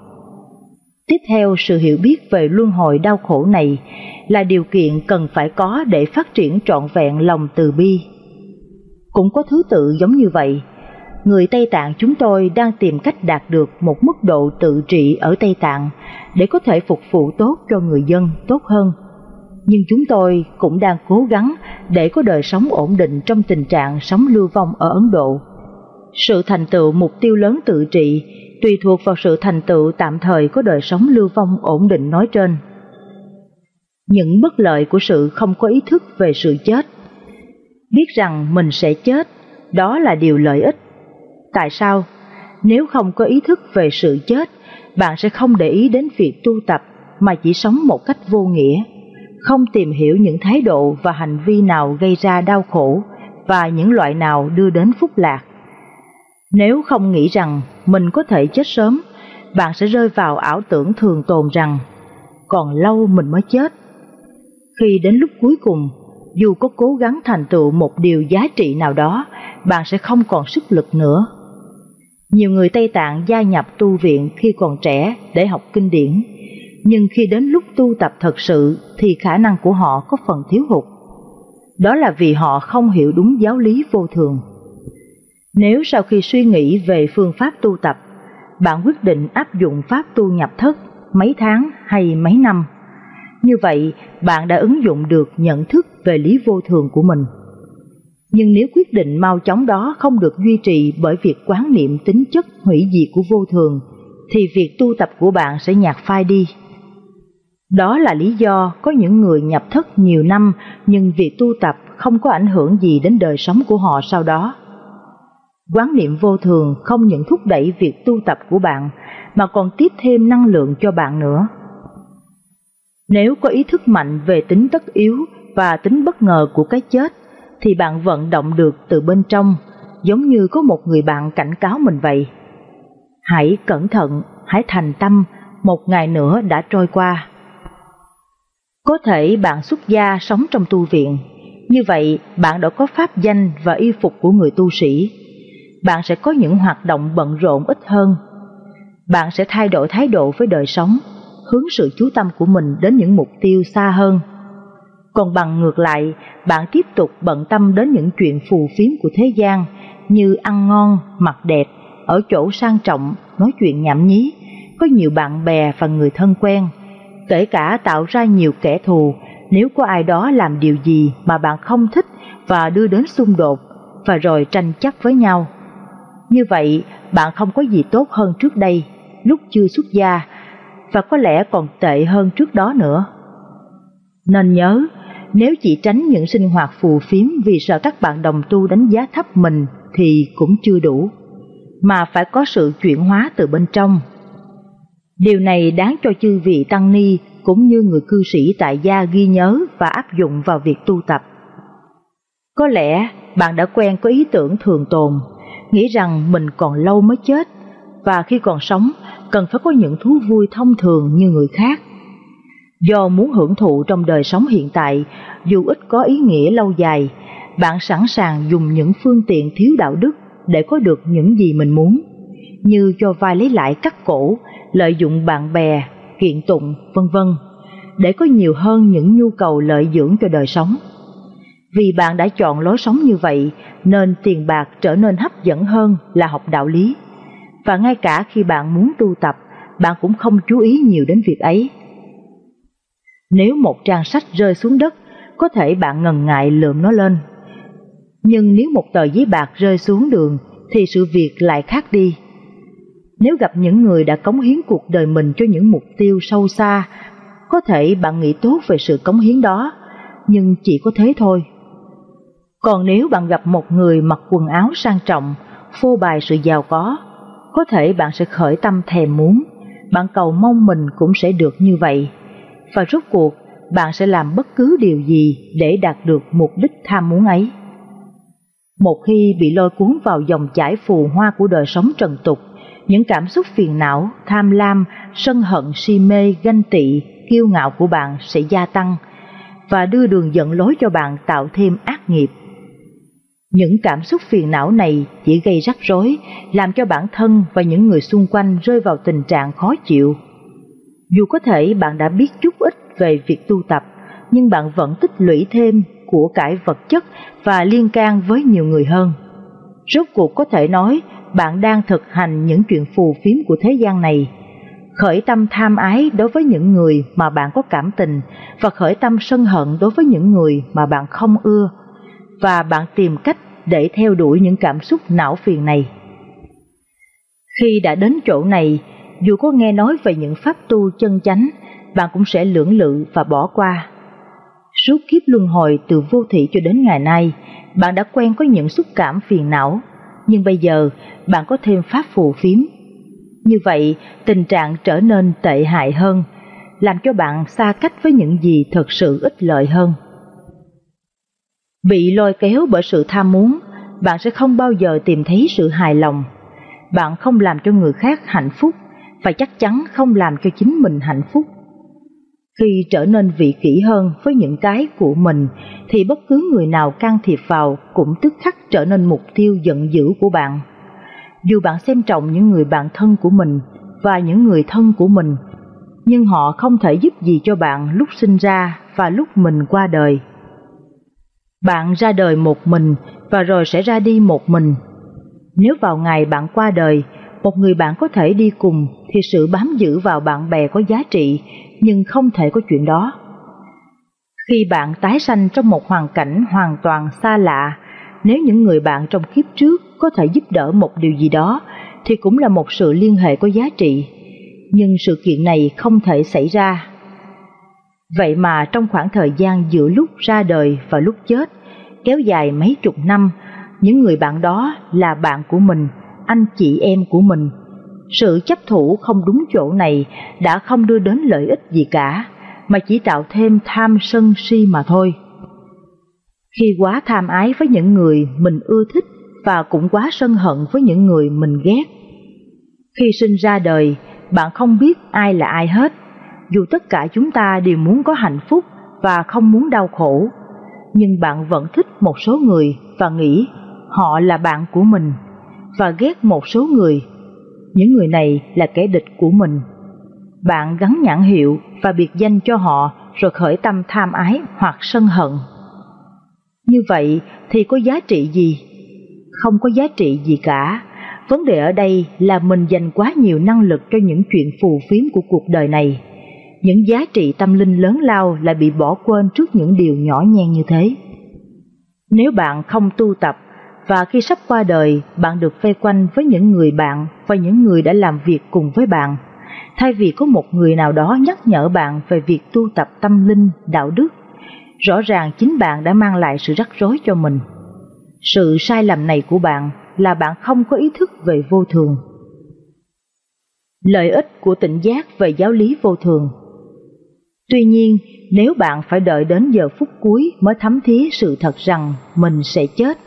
Tiếp theo, sự hiểu biết về luân hồi đau khổ này là điều kiện cần phải có để phát triển trọn vẹn lòng từ bi. Cũng có thứ tự giống như vậy, người Tây Tạng chúng tôi đang tìm cách đạt được một mức độ tự trị ở Tây Tạng để có thể phục vụ tốt cho người dân tốt hơn. Nhưng chúng tôi cũng đang cố gắng để có đời sống ổn định trong tình trạng sống lưu vong ở Ấn Độ. Sự thành tựu mục tiêu lớn tự trị tùy thuộc vào sự thành tựu tạm thời có đời sống lưu vong ổn định nói trên. Những bất lợi của sự không có ý thức về sự chết Biết rằng mình sẽ chết, đó là điều lợi ích Tại sao? Nếu không có ý thức về sự chết, bạn sẽ không để ý đến việc tu tập mà chỉ sống một cách vô nghĩa, không tìm hiểu những thái độ và hành vi nào gây ra đau khổ và những loại nào đưa đến phúc lạc. Nếu không nghĩ rằng mình có thể chết sớm, bạn sẽ rơi vào ảo tưởng thường tồn rằng còn lâu mình mới chết. Khi đến lúc cuối cùng, dù có cố gắng thành tựu một điều giá trị nào đó, bạn sẽ không còn sức lực nữa nhiều người Tây Tạng gia nhập tu viện khi còn trẻ để học kinh điển, nhưng khi đến lúc tu tập thật sự thì khả năng của họ có phần thiếu hụt. Đó là vì họ không hiểu đúng giáo lý vô thường. Nếu sau khi suy nghĩ về phương pháp tu tập, bạn quyết định áp dụng pháp tu nhập thất mấy tháng hay mấy năm, như vậy bạn đã ứng dụng được nhận thức về lý vô thường của mình nhưng nếu quyết định mau chóng đó không được duy trì bởi việc quán niệm tính chất hủy diệt của vô thường, thì việc tu tập của bạn sẽ nhạt phai đi. Đó là lý do có những người nhập thất nhiều năm nhưng việc tu tập không có ảnh hưởng gì đến đời sống của họ sau đó. Quán niệm vô thường không những thúc đẩy việc tu tập của bạn mà còn tiếp thêm năng lượng cho bạn nữa. Nếu có ý thức mạnh về tính tất yếu và tính bất ngờ của cái chết, thì bạn vận động được từ bên trong, giống như có một người bạn cảnh cáo mình vậy. Hãy cẩn thận, hãy thành tâm, một ngày nữa đã trôi qua. Có thể bạn xuất gia sống trong tu viện, như vậy bạn đã có pháp danh và y phục của người tu sĩ. Bạn sẽ có những hoạt động bận rộn ít hơn. Bạn sẽ thay đổi thái độ với đời sống, hướng sự chú tâm của mình đến những mục tiêu xa hơn. Còn bằng ngược lại, bạn tiếp tục bận tâm đến những chuyện phù phiếm của thế gian như ăn ngon, mặc đẹp, ở chỗ sang trọng, nói chuyện nhảm nhí, có nhiều bạn bè và người thân quen, kể cả tạo ra nhiều kẻ thù nếu có ai đó làm điều gì mà bạn không thích và đưa đến xung đột và rồi tranh chấp với nhau. Như vậy, bạn không có gì tốt hơn trước đây, lúc chưa xuất gia, và có lẽ còn tệ hơn trước đó nữa. Nên nhớ, nếu chỉ tránh những sinh hoạt phù phiếm vì sợ các bạn đồng tu đánh giá thấp mình thì cũng chưa đủ, mà phải có sự chuyển hóa từ bên trong. Điều này đáng cho chư vị tăng ni cũng như người cư sĩ tại gia ghi nhớ và áp dụng vào việc tu tập. Có lẽ bạn đã quen có ý tưởng thường tồn, nghĩ rằng mình còn lâu mới chết và khi còn sống cần phải có những thú vui thông thường như người khác Do muốn hưởng thụ trong đời sống hiện tại, dù ít có ý nghĩa lâu dài, bạn sẵn sàng dùng những phương tiện thiếu đạo đức để có được những gì mình muốn, như cho vai lấy lại cắt cổ, lợi dụng bạn bè, kiện tụng, vân vân, để có nhiều hơn những nhu cầu lợi dưỡng cho đời sống. Vì bạn đã chọn lối sống như vậy, nên tiền bạc trở nên hấp dẫn hơn là học đạo lý. Và ngay cả khi bạn muốn tu tập, bạn cũng không chú ý nhiều đến việc ấy. Nếu một trang sách rơi xuống đất, có thể bạn ngần ngại lượm nó lên. Nhưng nếu một tờ giấy bạc rơi xuống đường, thì sự việc lại khác đi. Nếu gặp những người đã cống hiến cuộc đời mình cho những mục tiêu sâu xa, có thể bạn nghĩ tốt về sự cống hiến đó, nhưng chỉ có thế thôi. Còn nếu bạn gặp một người mặc quần áo sang trọng, phô bày sự giàu có, có thể bạn sẽ khởi tâm thèm muốn, bạn cầu mong mình cũng sẽ được như vậy và rốt cuộc bạn sẽ làm bất cứ điều gì để đạt được mục đích tham muốn ấy. Một khi bị lôi cuốn vào dòng chảy phù hoa của đời sống trần tục, những cảm xúc phiền não, tham lam, sân hận, si mê, ganh tị, kiêu ngạo của bạn sẽ gia tăng và đưa đường dẫn lối cho bạn tạo thêm ác nghiệp. Những cảm xúc phiền não này chỉ gây rắc rối, làm cho bản thân và những người xung quanh rơi vào tình trạng khó chịu. Dù có thể bạn đã biết chút ít về việc tu tập, nhưng bạn vẫn tích lũy thêm của cải vật chất và liên can với nhiều người hơn. Rốt cuộc có thể nói bạn đang thực hành những chuyện phù phiếm của thế gian này, khởi tâm tham ái đối với những người mà bạn có cảm tình và khởi tâm sân hận đối với những người mà bạn không ưa, và bạn tìm cách để theo đuổi những cảm xúc não phiền này. Khi đã đến chỗ này, dù có nghe nói về những pháp tu chân chánh, bạn cũng sẽ lưỡng lự và bỏ qua. Suốt kiếp luân hồi từ vô thị cho đến ngày nay, bạn đã quen có những xúc cảm phiền não, nhưng bây giờ bạn có thêm pháp phù phiếm. Như vậy, tình trạng trở nên tệ hại hơn, làm cho bạn xa cách với những gì thật sự ích lợi hơn. Bị lôi kéo bởi sự tham muốn, bạn sẽ không bao giờ tìm thấy sự hài lòng. Bạn không làm cho người khác hạnh phúc, và chắc chắn không làm cho chính mình hạnh phúc. Khi trở nên vị kỷ hơn với những cái của mình, thì bất cứ người nào can thiệp vào cũng tức khắc trở nên mục tiêu giận dữ của bạn. Dù bạn xem trọng những người bạn thân của mình và những người thân của mình, nhưng họ không thể giúp gì cho bạn lúc sinh ra và lúc mình qua đời. Bạn ra đời một mình và rồi sẽ ra đi một mình. Nếu vào ngày bạn qua đời, một người bạn có thể đi cùng thì sự bám giữ vào bạn bè có giá trị, nhưng không thể có chuyện đó. Khi bạn tái sanh trong một hoàn cảnh hoàn toàn xa lạ, nếu những người bạn trong kiếp trước có thể giúp đỡ một điều gì đó, thì cũng là một sự liên hệ có giá trị. Nhưng sự kiện này không thể xảy ra. Vậy mà trong khoảng thời gian giữa lúc ra đời và lúc chết, kéo dài mấy chục năm, những người bạn đó là bạn của mình, anh chị em của mình. Sự chấp thủ không đúng chỗ này đã không đưa đến lợi ích gì cả, mà chỉ tạo thêm tham sân si mà thôi. Khi quá tham ái với những người mình ưa thích và cũng quá sân hận với những người mình ghét. Khi sinh ra đời, bạn không biết ai là ai hết, dù tất cả chúng ta đều muốn có hạnh phúc và không muốn đau khổ, nhưng bạn vẫn thích một số người và nghĩ họ là bạn của mình và ghét một số người. Những người này là kẻ địch của mình. Bạn gắn nhãn hiệu và biệt danh cho họ rồi khởi tâm tham ái hoặc sân hận. Như vậy thì có giá trị gì? Không có giá trị gì cả. Vấn đề ở đây là mình dành quá nhiều năng lực cho những chuyện phù phiếm của cuộc đời này. Những giá trị tâm linh lớn lao lại bị bỏ quên trước những điều nhỏ nhen như thế. Nếu bạn không tu tập và khi sắp qua đời, bạn được vây quanh với những người bạn và những người đã làm việc cùng với bạn. Thay vì có một người nào đó nhắc nhở bạn về việc tu tập tâm linh, đạo đức, rõ ràng chính bạn đã mang lại sự rắc rối cho mình. Sự sai lầm này của bạn là bạn không có ý thức về vô thường. Lợi ích của tỉnh giác về giáo lý vô thường tuy nhiên nếu bạn phải đợi đến giờ phút cuối mới thấm thía sự thật rằng mình sẽ chết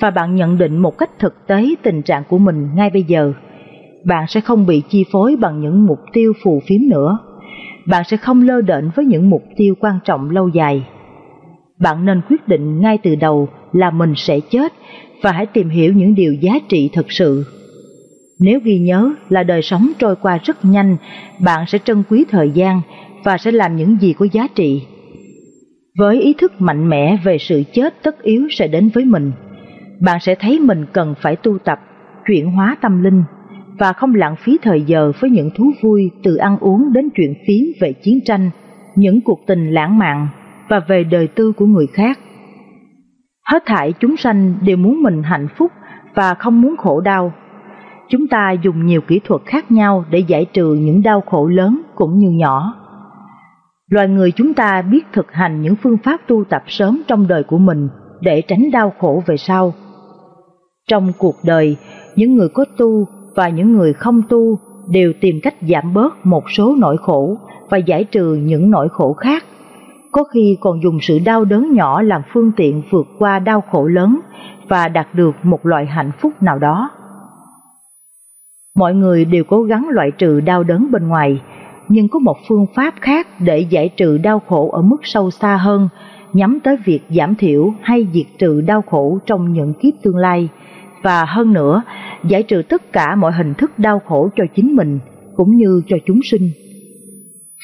và bạn nhận định một cách thực tế tình trạng của mình ngay bây giờ, bạn sẽ không bị chi phối bằng những mục tiêu phù phiếm nữa. Bạn sẽ không lơ đễnh với những mục tiêu quan trọng lâu dài. Bạn nên quyết định ngay từ đầu là mình sẽ chết và hãy tìm hiểu những điều giá trị thực sự. Nếu ghi nhớ là đời sống trôi qua rất nhanh, bạn sẽ trân quý thời gian và sẽ làm những gì có giá trị. Với ý thức mạnh mẽ về sự chết tất yếu sẽ đến với mình, bạn sẽ thấy mình cần phải tu tập, chuyển hóa tâm linh và không lãng phí thời giờ với những thú vui từ ăn uống đến chuyện phiếm về chiến tranh, những cuộc tình lãng mạn và về đời tư của người khác. Hết thảy chúng sanh đều muốn mình hạnh phúc và không muốn khổ đau. Chúng ta dùng nhiều kỹ thuật khác nhau để giải trừ những đau khổ lớn cũng như nhỏ. Loài người chúng ta biết thực hành những phương pháp tu tập sớm trong đời của mình để tránh đau khổ về sau. Trong cuộc đời, những người có tu và những người không tu đều tìm cách giảm bớt một số nỗi khổ và giải trừ những nỗi khổ khác. Có khi còn dùng sự đau đớn nhỏ làm phương tiện vượt qua đau khổ lớn và đạt được một loại hạnh phúc nào đó. Mọi người đều cố gắng loại trừ đau đớn bên ngoài, nhưng có một phương pháp khác để giải trừ đau khổ ở mức sâu xa hơn, nhắm tới việc giảm thiểu hay diệt trừ đau khổ trong những kiếp tương lai, và hơn nữa, giải trừ tất cả mọi hình thức đau khổ cho chính mình cũng như cho chúng sinh.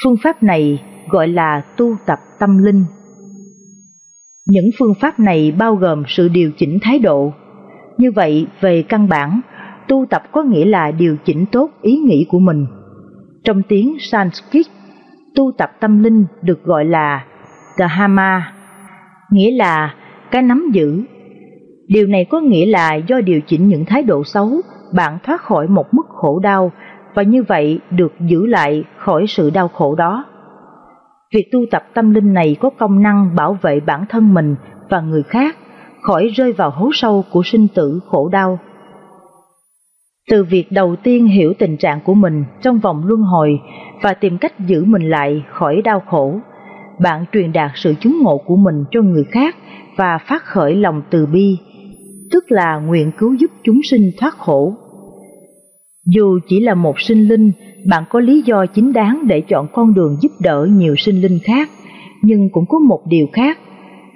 Phương pháp này gọi là tu tập tâm linh. Những phương pháp này bao gồm sự điều chỉnh thái độ. Như vậy, về căn bản, tu tập có nghĩa là điều chỉnh tốt ý nghĩ của mình. Trong tiếng Sanskrit, tu tập tâm linh được gọi là Gahama, nghĩa là cái nắm giữ. Điều này có nghĩa là do điều chỉnh những thái độ xấu, bạn thoát khỏi một mức khổ đau và như vậy được giữ lại khỏi sự đau khổ đó. Việc tu tập tâm linh này có công năng bảo vệ bản thân mình và người khác khỏi rơi vào hố sâu của sinh tử khổ đau. Từ việc đầu tiên hiểu tình trạng của mình trong vòng luân hồi và tìm cách giữ mình lại khỏi đau khổ, bạn truyền đạt sự chứng ngộ của mình cho người khác và phát khởi lòng từ bi, tức là nguyện cứu giúp chúng sinh thoát khổ. Dù chỉ là một sinh linh, bạn có lý do chính đáng để chọn con đường giúp đỡ nhiều sinh linh khác, nhưng cũng có một điều khác,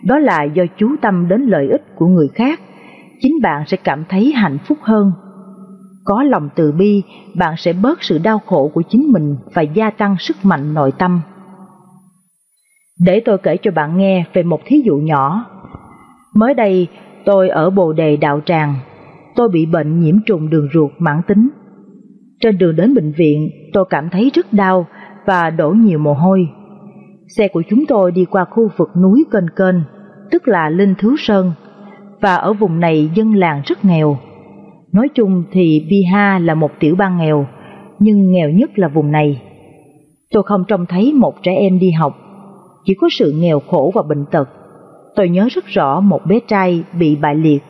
đó là do chú tâm đến lợi ích của người khác, chính bạn sẽ cảm thấy hạnh phúc hơn. Có lòng từ bi, bạn sẽ bớt sự đau khổ của chính mình và gia tăng sức mạnh nội tâm. Để tôi kể cho bạn nghe về một thí dụ nhỏ. Mới đây, tôi ở Bồ Đề Đạo Tràng, tôi bị bệnh nhiễm trùng đường ruột mãn tính trên đường đến bệnh viện, tôi cảm thấy rất đau và đổ nhiều mồ hôi. Xe của chúng tôi đi qua khu vực núi Kênh Kênh, tức là Linh Thứ Sơn, và ở vùng này dân làng rất nghèo. Nói chung thì Bihar là một tiểu bang nghèo, nhưng nghèo nhất là vùng này. Tôi không trông thấy một trẻ em đi học, chỉ có sự nghèo khổ và bệnh tật. Tôi nhớ rất rõ một bé trai bị bại liệt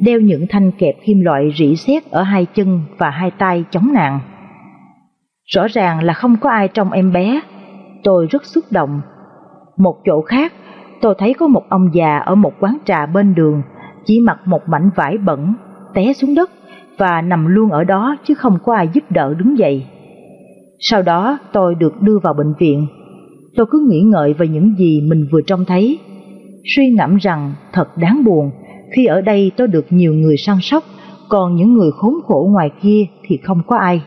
đeo những thanh kẹp kim loại rỉ sét ở hai chân và hai tay chống nạn. Rõ ràng là không có ai trong em bé, tôi rất xúc động. Một chỗ khác, tôi thấy có một ông già ở một quán trà bên đường, chỉ mặc một mảnh vải bẩn, té xuống đất và nằm luôn ở đó chứ không có ai giúp đỡ đứng dậy. Sau đó tôi được đưa vào bệnh viện. Tôi cứ nghĩ ngợi về những gì mình vừa trông thấy, suy ngẫm rằng thật đáng buồn khi ở đây tôi được nhiều người săn sóc, còn những người khốn khổ ngoài kia thì không có ai.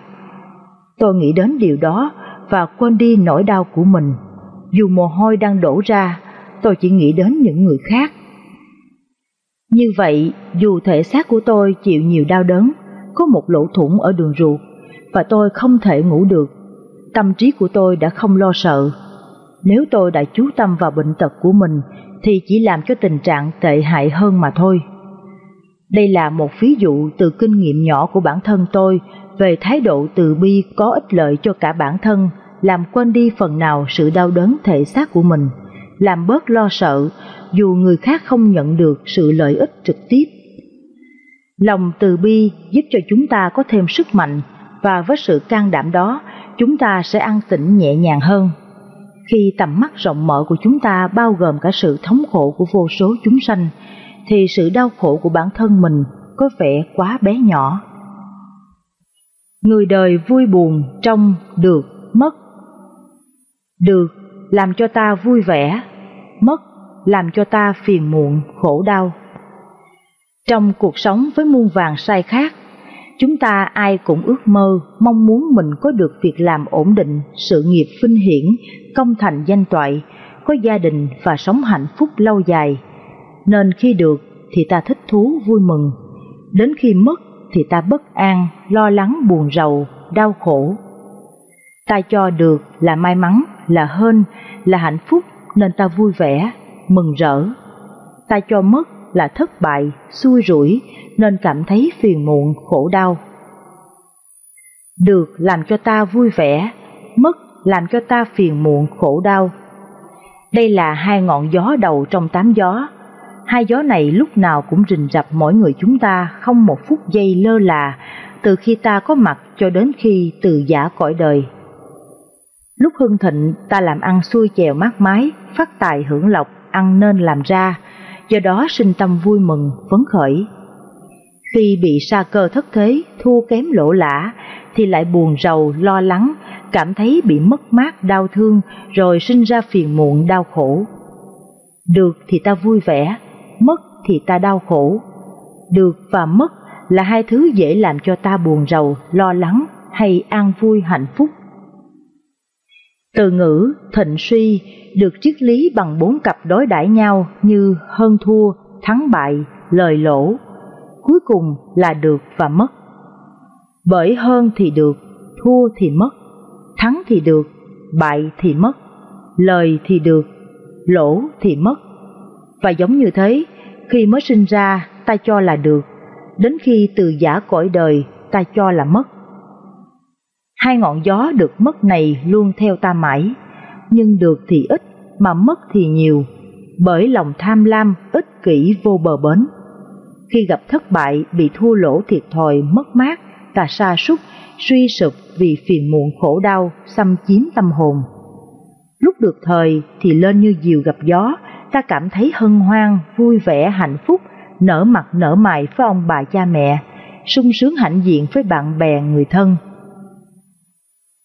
Tôi nghĩ đến điều đó và quên đi nỗi đau của mình. Dù mồ hôi đang đổ ra, tôi chỉ nghĩ đến những người khác. Như vậy, dù thể xác của tôi chịu nhiều đau đớn, có một lỗ thủng ở đường ruột, và tôi không thể ngủ được, tâm trí của tôi đã không lo sợ. Nếu tôi đã chú tâm vào bệnh tật của mình thì chỉ làm cho tình trạng tệ hại hơn mà thôi. Đây là một ví dụ từ kinh nghiệm nhỏ của bản thân tôi về thái độ từ bi có ích lợi cho cả bản thân, làm quên đi phần nào sự đau đớn thể xác của mình, làm bớt lo sợ dù người khác không nhận được sự lợi ích trực tiếp. Lòng từ bi giúp cho chúng ta có thêm sức mạnh và với sự can đảm đó, chúng ta sẽ ăn tĩnh nhẹ nhàng hơn khi tầm mắt rộng mở của chúng ta bao gồm cả sự thống khổ của vô số chúng sanh, thì sự đau khổ của bản thân mình có vẻ quá bé nhỏ. Người đời vui buồn trong được, mất. Được làm cho ta vui vẻ, mất làm cho ta phiền muộn, khổ đau. Trong cuộc sống với muôn vàng sai khác, Chúng ta ai cũng ước mơ, mong muốn mình có được việc làm ổn định, sự nghiệp vinh hiển, công thành danh toại, có gia đình và sống hạnh phúc lâu dài. Nên khi được thì ta thích thú vui mừng, đến khi mất thì ta bất an, lo lắng buồn rầu, đau khổ. Ta cho được là may mắn, là hơn là hạnh phúc nên ta vui vẻ, mừng rỡ. Ta cho mất là thất bại, xui rủi nên cảm thấy phiền muộn, khổ đau. Được làm cho ta vui vẻ, mất làm cho ta phiền muộn, khổ đau. Đây là hai ngọn gió đầu trong tám gió. Hai gió này lúc nào cũng rình rập mỗi người chúng ta không một phút giây lơ là, từ khi ta có mặt cho đến khi từ giả cõi đời. Lúc hưng thịnh ta làm ăn xuôi chèo mát mái, phát tài hưởng lộc, ăn nên làm ra, do đó sinh tâm vui mừng, phấn khởi. Khi bị sa cơ thất thế, thua kém lỗ lã, thì lại buồn rầu, lo lắng, cảm thấy bị mất mát, đau thương, rồi sinh ra phiền muộn, đau khổ. Được thì ta vui vẻ, mất thì ta đau khổ. Được và mất là hai thứ dễ làm cho ta buồn rầu, lo lắng hay an vui hạnh phúc. Từ ngữ thịnh suy được triết lý bằng bốn cặp đối đãi nhau như hơn thua, thắng bại, lời lỗ, cuối cùng là được và mất. Bởi hơn thì được, thua thì mất, thắng thì được, bại thì mất, lời thì được, lỗ thì mất. Và giống như thế, khi mới sinh ra ta cho là được, đến khi từ giả cõi đời ta cho là mất. Hai ngọn gió được mất này luôn theo ta mãi, nhưng được thì ít mà mất thì nhiều, bởi lòng tham lam ích kỷ vô bờ bến. Khi gặp thất bại, bị thua lỗ thiệt thòi, mất mát, ta sa sút suy sụp vì phiền muộn khổ đau, xâm chiếm tâm hồn. Lúc được thời thì lên như diều gặp gió, ta cảm thấy hân hoan, vui vẻ, hạnh phúc, nở mặt nở mày với ông bà cha mẹ, sung sướng hãnh diện với bạn bè người thân.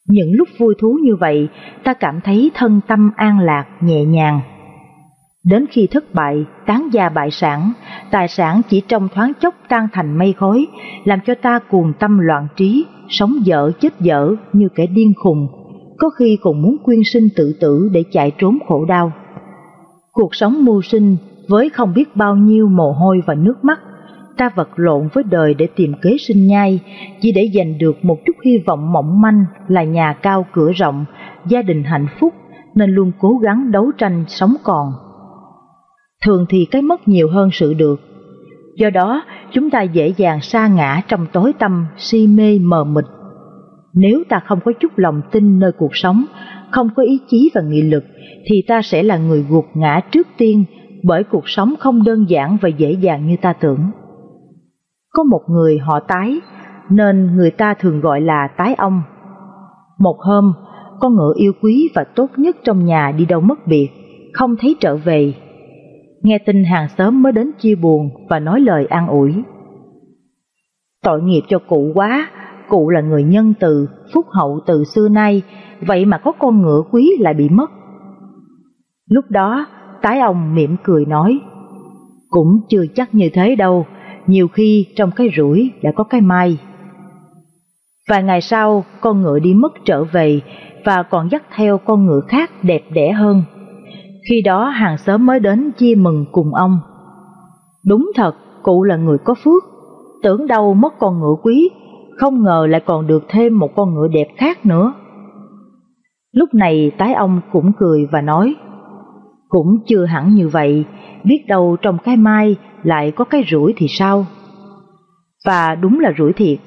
Những lúc vui thú như vậy, ta cảm thấy thân tâm an lạc, nhẹ nhàng. Đến khi thất bại, tán gia bại sản, tài sản chỉ trong thoáng chốc tan thành mây khói, làm cho ta cuồng tâm loạn trí, sống dở chết dở như kẻ điên khùng, có khi còn muốn quyên sinh tự tử để chạy trốn khổ đau. Cuộc sống mưu sinh với không biết bao nhiêu mồ hôi và nước mắt, ta vật lộn với đời để tìm kế sinh nhai, chỉ để giành được một chút hy vọng mỏng manh là nhà cao cửa rộng, gia đình hạnh phúc, nên luôn cố gắng đấu tranh sống còn. Thường thì cái mất nhiều hơn sự được. Do đó, chúng ta dễ dàng sa ngã trong tối tâm, si mê mờ mịt. Nếu ta không có chút lòng tin nơi cuộc sống, không có ý chí và nghị lực, thì ta sẽ là người gục ngã trước tiên bởi cuộc sống không đơn giản và dễ dàng như ta tưởng. Có một người họ tái, nên người ta thường gọi là tái ông. Một hôm, con ngựa yêu quý và tốt nhất trong nhà đi đâu mất biệt, không thấy trở về. Nghe tin hàng xóm mới đến chia buồn và nói lời an ủi. Tội nghiệp cho cụ quá, cụ là người nhân từ, phúc hậu từ xưa nay, vậy mà có con ngựa quý lại bị mất. Lúc đó, tái ông mỉm cười nói, cũng chưa chắc như thế đâu, nhiều khi trong cái rủi đã có cái may. Vài ngày sau, con ngựa đi mất trở về và còn dắt theo con ngựa khác đẹp đẽ hơn. Khi đó hàng xóm mới đến chia mừng cùng ông. Đúng thật, cụ là người có phước, tưởng đâu mất con ngựa quý, không ngờ lại còn được thêm một con ngựa đẹp khác nữa. Lúc này tái ông cũng cười và nói, cũng chưa hẳn như vậy, biết đâu trong cái mai lại có cái rủi thì sao? Và đúng là rủi thiệt,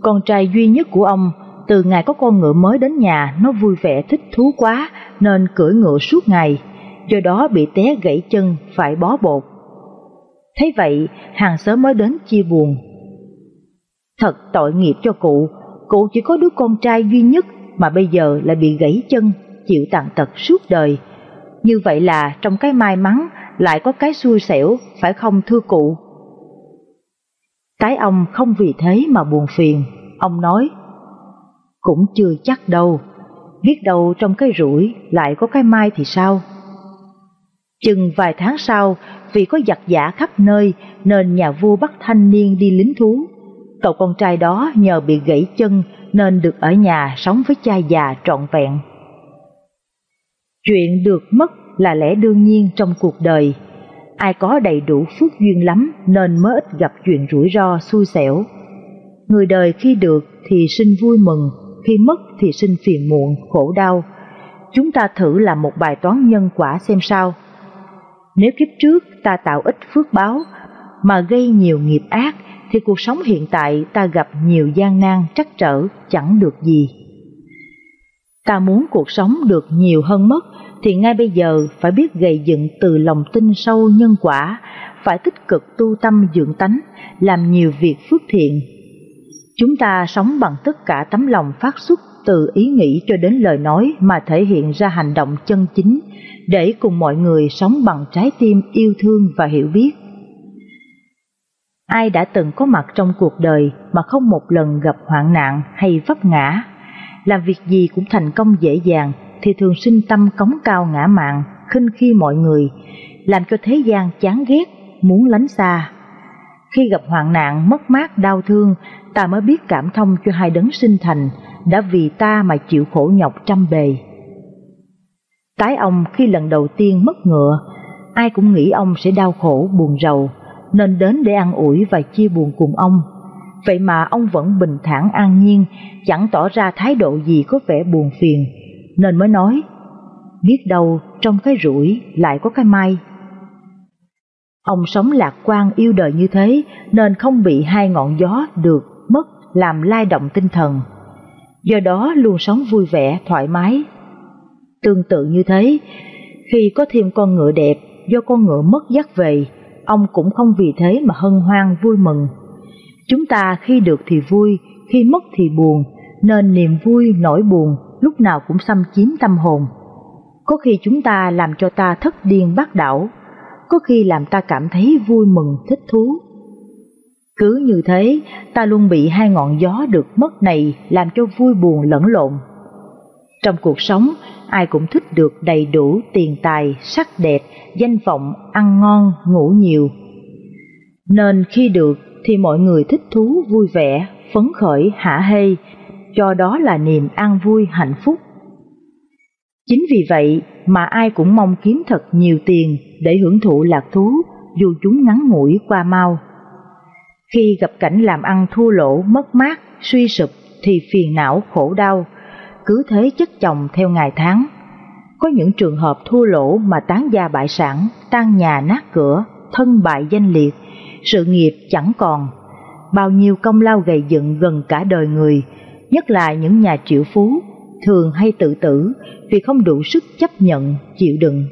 con trai duy nhất của ông từ ngày có con ngựa mới đến nhà nó vui vẻ thích thú quá nên cưỡi ngựa suốt ngày, do đó bị té gãy chân phải bó bột. Thấy vậy, hàng xóm mới đến chia buồn. Thật tội nghiệp cho cụ, cụ chỉ có đứa con trai duy nhất mà bây giờ lại bị gãy chân, chịu tàn tật suốt đời. Như vậy là trong cái may mắn lại có cái xui xẻo, phải không thưa cụ? Cái ông không vì thế mà buồn phiền, ông nói, cũng chưa chắc đâu, biết đâu trong cái rủi lại có cái mai thì sao? Chừng vài tháng sau, vì có giặc giả khắp nơi nên nhà vua bắt thanh niên đi lính thú. Cậu con trai đó nhờ bị gãy chân nên được ở nhà sống với cha già trọn vẹn. Chuyện được mất là lẽ đương nhiên trong cuộc đời. Ai có đầy đủ phước duyên lắm nên mới ít gặp chuyện rủi ro xui xẻo. Người đời khi được thì sinh vui mừng, khi mất thì sinh phiền muộn, khổ đau. Chúng ta thử làm một bài toán nhân quả xem sao. Nếu kiếp trước ta tạo ít phước báo mà gây nhiều nghiệp ác thì cuộc sống hiện tại ta gặp nhiều gian nan trắc trở chẳng được gì. Ta muốn cuộc sống được nhiều hơn mất thì ngay bây giờ phải biết gầy dựng từ lòng tin sâu nhân quả, phải tích cực tu tâm dưỡng tánh, làm nhiều việc phước thiện. Chúng ta sống bằng tất cả tấm lòng phát xuất từ ý nghĩ cho đến lời nói mà thể hiện ra hành động chân chính để cùng mọi người sống bằng trái tim yêu thương và hiểu biết. Ai đã từng có mặt trong cuộc đời mà không một lần gặp hoạn nạn hay vấp ngã, làm việc gì cũng thành công dễ dàng thì thường sinh tâm cống cao ngã mạng, khinh khi mọi người, làm cho thế gian chán ghét, muốn lánh xa. Khi gặp hoạn nạn, mất mát, đau thương, ta mới biết cảm thông cho hai đấng sinh thành, đã vì ta mà chịu khổ nhọc trăm bề. Tái ông khi lần đầu tiên mất ngựa, ai cũng nghĩ ông sẽ đau khổ, buồn rầu, nên đến để ăn ủi và chia buồn cùng ông. Vậy mà ông vẫn bình thản an nhiên, chẳng tỏ ra thái độ gì có vẻ buồn phiền, nên mới nói, biết đâu trong cái rủi lại có cái may. Ông sống lạc quan yêu đời như thế nên không bị hai ngọn gió được mất làm lai động tinh thần. Do đó luôn sống vui vẻ, thoải mái. Tương tự như thế, khi có thêm con ngựa đẹp do con ngựa mất dắt về, ông cũng không vì thế mà hân hoan vui mừng. Chúng ta khi được thì vui, khi mất thì buồn, nên niềm vui, nỗi buồn lúc nào cũng xâm chiếm tâm hồn. Có khi chúng ta làm cho ta thất điên bác đảo, có khi làm ta cảm thấy vui mừng, thích thú. Cứ như thế, ta luôn bị hai ngọn gió được mất này làm cho vui buồn lẫn lộn. Trong cuộc sống, ai cũng thích được đầy đủ tiền tài, sắc đẹp, danh vọng, ăn ngon, ngủ nhiều. Nên khi được thì mọi người thích thú, vui vẻ, phấn khởi, hả hê, cho đó là niềm an vui hạnh phúc. Chính vì vậy mà ai cũng mong kiếm thật nhiều tiền để hưởng thụ lạc thú dù chúng ngắn ngủi qua mau. Khi gặp cảnh làm ăn thua lỗ, mất mát, suy sụp thì phiền não, khổ đau, cứ thế chất chồng theo ngày tháng. Có những trường hợp thua lỗ mà tán gia bại sản, tan nhà nát cửa, thân bại danh liệt, sự nghiệp chẳng còn. Bao nhiêu công lao gầy dựng gần cả đời người, nhất là những nhà triệu phú, thường hay tự tử vì không đủ sức chấp nhận, chịu đựng